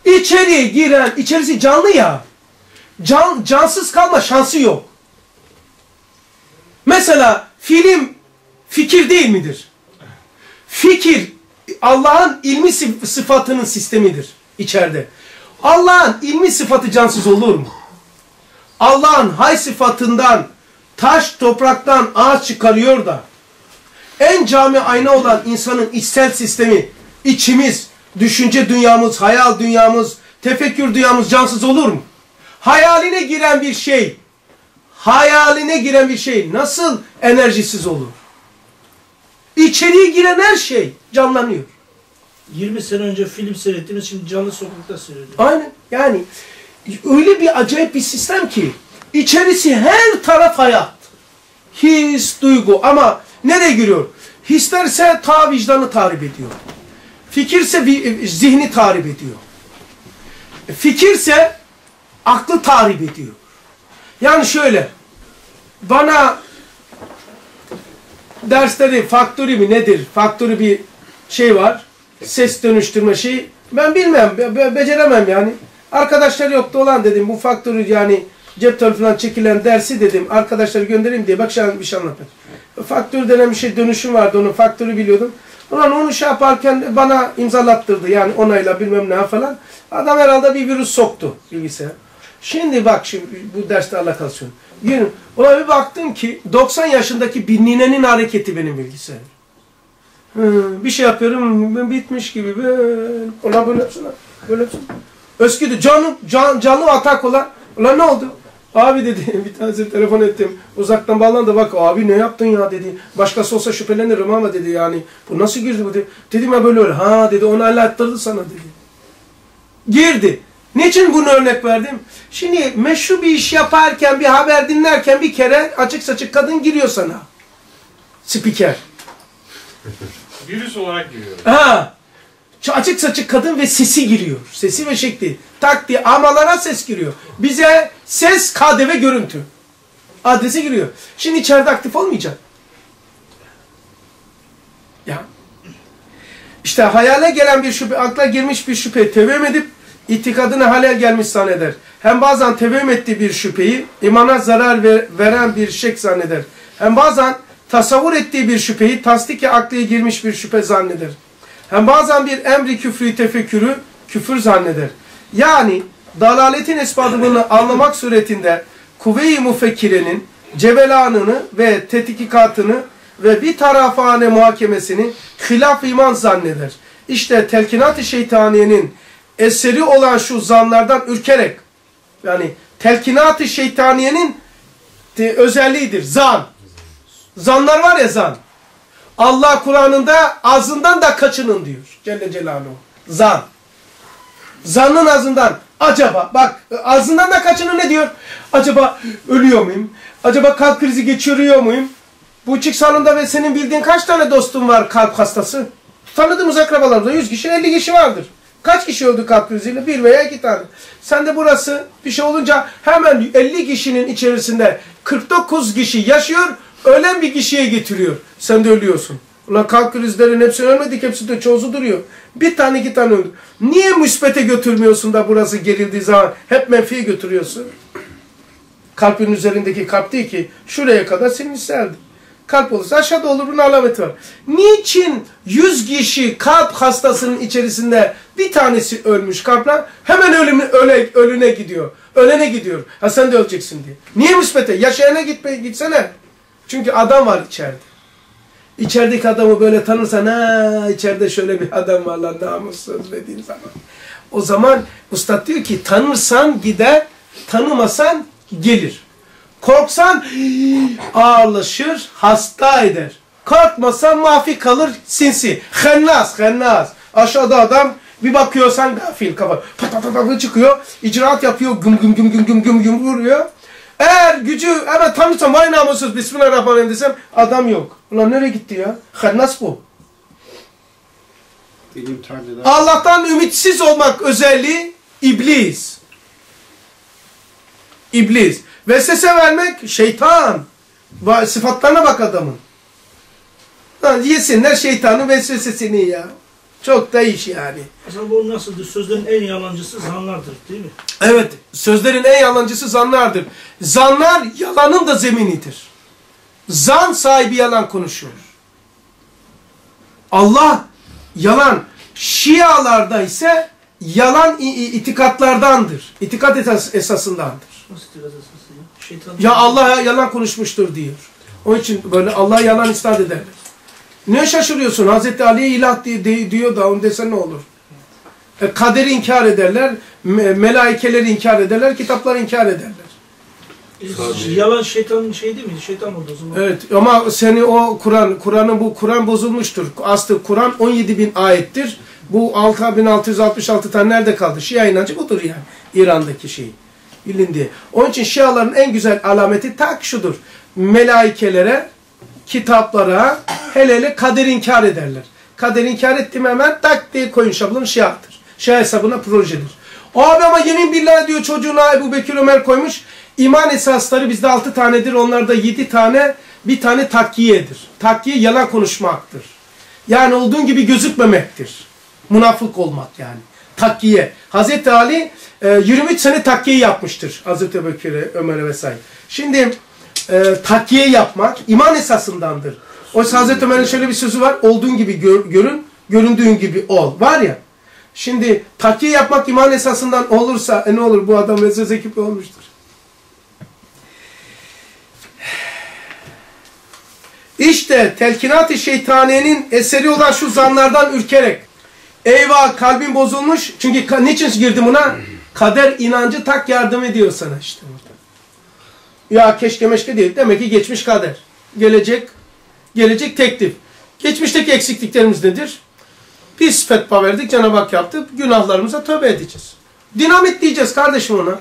Speaker 1: İçeri giren, içerisi canlı ya. Can, cansız kalma şansı yok. Mesela film fikir değil midir? Fikir Allah'ın ilmi sıfatının sistemidir içeride. Allah'ın ilmi sıfatı cansız olur mu? Allah'ın hay sıfatından taş topraktan ağaç çıkarıyor da en cami ayna olan insanın içsel sistemi, içimiz, düşünce dünyamız, hayal dünyamız, tefekkür dünyamız cansız olur mu? Hayaline giren bir şey, hayaline giren bir şey nasıl enerjisiz olur? İçeriye giren her şey canlanıyor. 20 sene önce film seyrettiğimiz şimdi canlı sokakta seyrediyoruz. Aynen. Yani öyle bir acayip bir sistem ki içerisi her taraf hayat. His, duygu ama nereye giriyor? Hislerse ta vicdanı tarif ediyor. Fikirse zihni tarif ediyor. Fikirse aklı tarif ediyor. Yani şöyle bana dersleri faktörü mi nedir? Faktörü bir şey var ses dönüştürme şeyi ben bilmem, be beceremem yani. Arkadaşlar yoktu olan dedim bu faktörü yani cep tarafından çekilen dersi dedim arkadaşları göndereyim diye bak şimdi bir şey anlatayım. Faktörü denen bir şey dönüşüm vardı onun faktörü biliyordum. Ulan onu şey yaparken bana imzalattırdı yani onayla bilmem ne falan. Adam herhalde bir virüs soktu bilgisayar. Şimdi bak şimdi bu derste alakası yok. Yürüm. Ulan bir baktım ki 90 yaşındaki bir ninenin hareketi benim bilgisayarım bir şey yapıyorum bitmiş gibi böyle ulan böyle yapsın böyle yapsın. Ösküdü canlı, can, canlı atak olan ulan ne oldu? Abi dedi bir tanesi telefon ettim uzaktan bağlandı bak abi ne yaptın ya dedi. Başkası olsa şüphelenirim ama dedi yani bu nasıl girdi bu dedi. Dedim ya böyle öyle ha dedi onu anlattırdı sana dedi. Girdi. Niçin bunu örnek verdim? Şimdi meşru bir iş yaparken, bir haber dinlerken bir kere açık saçık kadın giriyor sana. Spiker. Virüs olarak giriyor. Ha. Açık saçık kadın ve sesi giriyor. Sesi ve şekli. Tak diye amalara ses giriyor. Bize ses, KDV, görüntü. Adresi giriyor. Şimdi içeride aktif olmayacak. Ya. İşte hayale gelen bir şüphe, akla girmiş bir şüphe tevhüm edip itikadını halel gelmiş zanneder. Hem bazen tevhüm ettiği bir şüpheyi imana zarar ver, veren bir şek zanneder. Hem bazen tasavvur ettiği bir şüpheyi tasdike aklıya girmiş bir şüphe zanneder. Hem bazen bir emri küfrü tefekkürü küfür zanneder. Yani dalaletin esbabını anlamak suretinde kuvve-i mufekkirenin cebelanını ve tetikikatını ve bir tarafane muhakemesini hilaf iman zanneder. İşte telkinat-ı şeytaniyenin eseri olan şu zanlardan ürkerek yani telkinat-ı şeytaniyenin özelliğidir. Zan. Zanlar var ya zan. Allah Kur'an'ında azından da kaçının diyor Celle Celaluhu. Zan. zanın azından. Acaba bak azından da kaçının ne diyor? Acaba ölüyor muyum? Acaba kalp krizi geçiriyor muyum? Bu çık salonda ve senin bildiğin kaç tane dostun var kalp hastası? Tanıdığımız akrabalarımızda 100 kişi 50 kişi vardır. Kaç kişi öldü kalp kriziyle? Bir veya iki tane. Sen de burası bir şey olunca hemen 50 kişinin içerisinde 49 kişi yaşıyor. Ölen bir kişiye getiriyor. Sen de ölüyorsun. Ulan kalp krizlerin hepsi ölmedik, hepsi de çoğusu duruyor. Bir tane iki tane öldü. Niye müspete götürmüyorsun da burası gerildiği zaman hep menfiye götürüyorsun? Kalbin üzerindeki kalp değil ki şuraya kadar senin hisseldi. Kalp olursa aşağıda olur bunun alameti var. Niçin yüz kişi kalp hastasının içerisinde bir tanesi ölmüş kalpler hemen ölümü, öle, ölüne gidiyor. Ölene gidiyor. Ha sen de öleceksin diye. Niye müspete? Yaşayana gitme, gitsene. Çünkü adam var içeride. İçerideki adamı böyle tanırsan ha içeride şöyle bir adam var lan namussuz dediğin zaman. O zaman usta diyor ki tanırsan gider, tanımasan gelir. Korksan ağırlaşır, hasta eder. Korkmasan mafi kalır sinsi. Hennas, hennas. Aşağıda adam bir bakıyorsan gafil kafa. pat çıkıyor, icraat yapıyor, güm güm güm güm güm güm güm vuruyor. Eğer gücü evet tanrısam vay namussuz Bismillahirrahmanirrahim desem adam yok. Ulan nereye gitti ya? Hennas bu. Allah'tan ümitsiz olmak özelliği iblis. İblis. Vesvese vermek şeytan. Sıfatlarına bak adamın. Lan yesinler şeytanın vesvesesini ya. Çok da iş yani. Mesela bu nasıldır? Sözlerin en yalancısı zanlardır değil mi? Evet. Sözlerin en yalancısı zanlardır. Zanlar yalanın da zeminidir. Zan sahibi yalan konuşuyor. Allah yalan. Şialarda ise yalan itikatlardandır. İtikat esas, esasındandır.
Speaker 2: Nasıl itikat esası ya? Şeytan ya
Speaker 1: Allah yalan konuşmuştur diyor. Onun için böyle Allah yalan istat ederler. Ne şaşırıyorsun? Hazreti Ali'ye ilah diyor da onu desen ne olur? E, kaderi inkar ederler, me melaikeleri inkar ederler, kitapları inkar ederler. E, Sadece. Yalan şeytanın şey değil mi? Şeytan oldu o zaman. Evet ama seni o Kur'an, Kur'an'ın bu Kur'an bozulmuştur. Aslı Kur'an 17 bin ayettir. Bu 6666 tane nerede kaldı? Şia inancı budur yani. İran'daki şey. Bilindi. Onun için Şiaların en güzel alameti tak şudur. Melaikelere kitaplara hele hele kader inkar ederler. Kader inkar ettim hemen tak diye koyun Şey şiahtır. Şia hesabına projedir. Abi ama yemin billah diyor çocuğuna Ebu Bekir Ömer koymuş. İman esasları bizde altı tanedir. Onlarda yedi tane. Bir tane takkiyedir. Takkiye yalan konuşmaktır. Yani olduğun gibi gözükmemektir. Münafık olmak yani. Takkiye. Hazreti Ali 23 e, sene takkiye yapmıştır. Hazreti Bekir'e, Ömer'e vesaire. Şimdi e, takiye yapmak iman esasındandır. Oysa Hazreti Ömer'in şöyle bir sözü var. Olduğun gibi gör, görün, göründüğün gibi ol. Var ya. Şimdi takiye yapmak iman esasından olursa e ne olur bu adam mezezekipli olmuştur. İşte telkinat-ı şeytaniyenin eseri olan şu zanlardan ürkerek. Eyvah kalbin bozulmuş. Çünkü niçin girdim buna? Kader inancı tak yardım ediyor sana işte. Ya keşke meşke değil. Demek ki geçmiş kader. Gelecek gelecek teklif. Geçmişteki eksikliklerimiz nedir? Biz fetva verdik, Cenab-ı Hak yaptı. Günahlarımıza tövbe edeceğiz. Dinamit diyeceğiz kardeşim ona.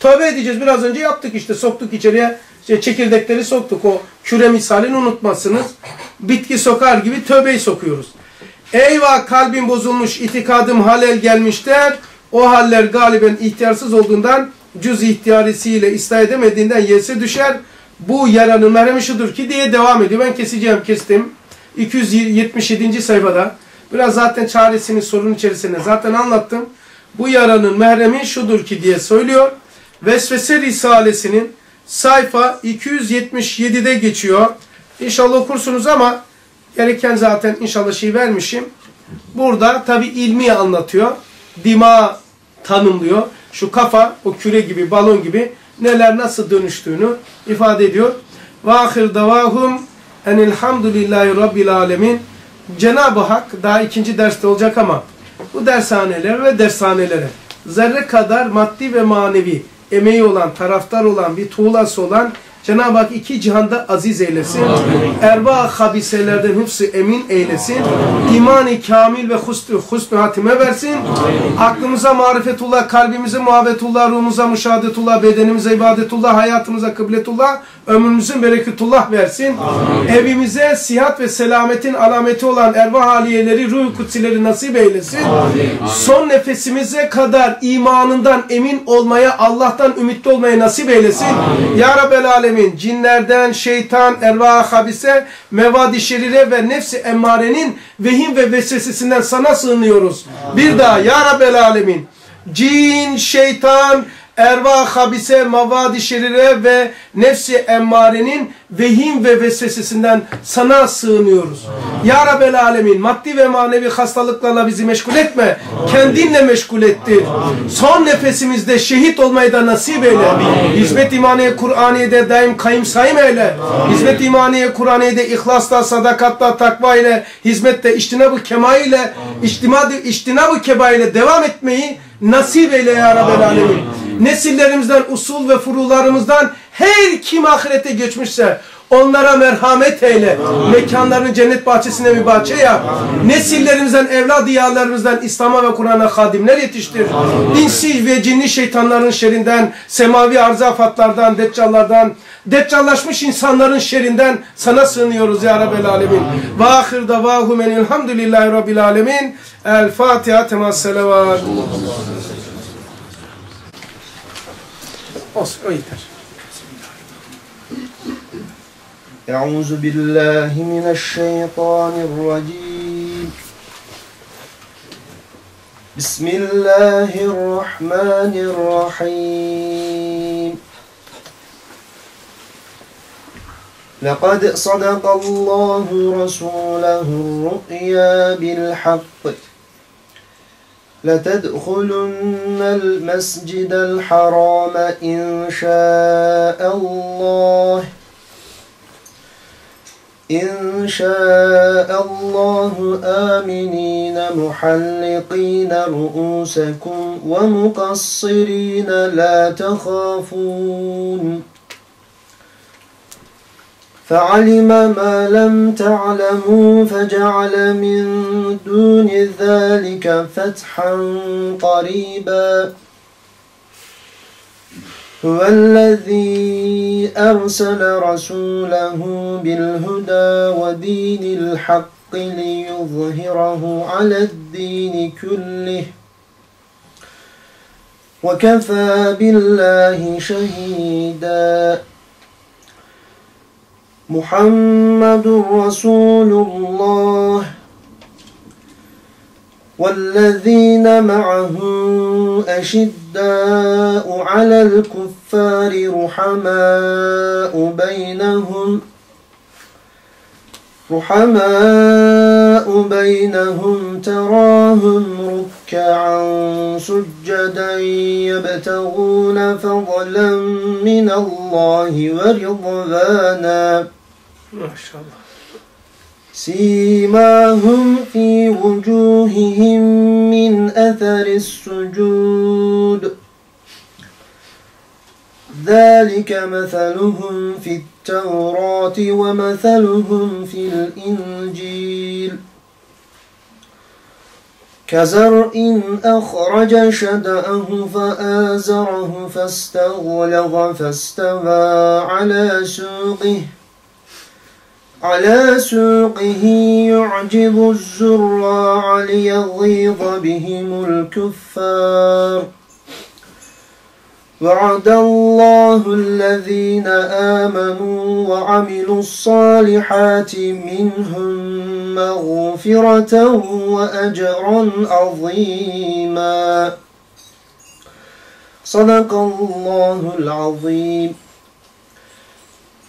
Speaker 1: Tövbe edeceğiz. Biraz önce yaptık işte. Soktuk içeriye. İşte çekirdekleri soktuk. O küre misalini unutmasınız Bitki sokar gibi tövbeyi sokuyoruz. Eyvah kalbim bozulmuş, itikadım halel gelmişler. O haller galiben ihtiyarsız olduğundan cüz ihtiyarisiyle ıslah edemediğinden yese düşer. Bu yaranın merhemi şudur ki diye devam ediyor. Ben keseceğim kestim. 277. sayfada. Biraz zaten çaresini sorun içerisinde zaten anlattım. Bu yaranın merhemi şudur ki diye söylüyor. Vesvese Risalesi'nin sayfa 277'de geçiyor. İnşallah okursunuz ama gereken zaten inşallah şey vermişim. Burada tabi ilmi anlatıyor. Dima tanımlıyor şu kafa, o küre gibi, balon gibi neler nasıl dönüştüğünü ifade ediyor. وَاَخِرْ دَوَاهُمْ اَنِ الْحَمْدُ لِلّٰهِ رَبِّ الْعَالَمِينَ Cenab-ı Hak daha ikinci derste olacak ama bu dershanelere ve dershanelere zerre kadar maddi ve manevi emeği olan, taraftar olan, bir tuğlası olan Cenab-ı Hak iki cihanda aziz eylesin. Erba habiselerden hıfzı emin eylesin. İmani kamil ve husnü, husnü hatime versin. Aklımıza marifetullah, kalbimize muhabbetullah, ruhumuza müşahadetullah, bedenimize ibadetullah, hayatımıza kıbletullah, Ömrümüzün bereketullah versin. Amin. Evimize sihat ve selametin alameti olan erva haliyeleri, ruh kutsileri nasip eylesin. Amin. Son nefesimize kadar imanından emin olmaya, Allah'tan ümitli olmaya nasip eylesin. Amin. Ya Rabbel Alemin cinlerden, şeytan, erva habise, mevadi şerire ve nefsi emmarenin vehim ve vesvesesinden sana sığınıyoruz. Amin. Bir daha Ya Rabbel Alemin cin, şeytan, erva habise, mavadi şerire ve nefsi emmarenin vehim ve vesvesesinden sana sığınıyoruz. Amin. Ya Rabbel Alemin maddi ve manevi hastalıklarla bizi meşgul etme. Amin. Kendinle meşgul ettir. Son nefesimizde şehit olmayı da nasip eyle. Hizmet-i imaniye Kur'aniye'de daim kayım sayım eyle. Hizmet-i imaniye Kur'aniye'de ihlasla, sadakatta, takva ile, hizmette, iştinab-ı kema ile, iştinab-ı keba ile devam etmeyi Nasip eyle ya Rabbel Alemin. Nesillerimizden, usul ve furularımızdan her kim ahirete geçmişse Onlara merhamet eyle. Amin. Mekanlarını cennet bahçesine bir bahçe yap. Nesillerimizden, evlad diyarlarımızdan İslam'a ve Kur'an'a kadimler yetiştir. Amin. ve cinli şeytanların şerinden, semavi arzafatlardan, deccallardan, deccallaşmış insanların şerinden sana sığınıyoruz ya Rabbel Alemin. Ve ahir davahumen elhamdülillahi Rabbil Alemin. El Fatiha temas selavat. Olsun, o yeter.
Speaker 2: أعوذ بالله من الشيطان الرجيم بسم الله الرحمن الرحيم لقد صدق الله رسوله الرؤيا بالحق لتدخلن المسجد الحرام إن شاء الله إن شاء الله آمنين محلقين رؤوسكم ومقصرين لا تخافون فعلم ما لم تعلموا فجعل من دون ذلك فتحا قريباً هو الذي أرسل رسوله بالهدى ودين الحق ليظهره على الدين كله وكفى بالله شهيدا محمد رسول الله والذين معه أشد الأشداء على الكفار رحماء بينهم رحماء بينهم تراهم ركعا سجدا يبتغون فضلا من الله ورضوانا ما شاء الله سيماهم في وجوههم من أثر السجود ذلك مثلهم في التوراة ومثلهم في الإنجيل كزرء أخرج شدأه فآزره فاستغلظ فاستوى على سوقه على سوقه يعجب الزراع ليغيظ بهم الكفار وعد الله الذين آمنوا وعملوا الصالحات منهم مغفرة وأجرا عظيما صدق الله العظيم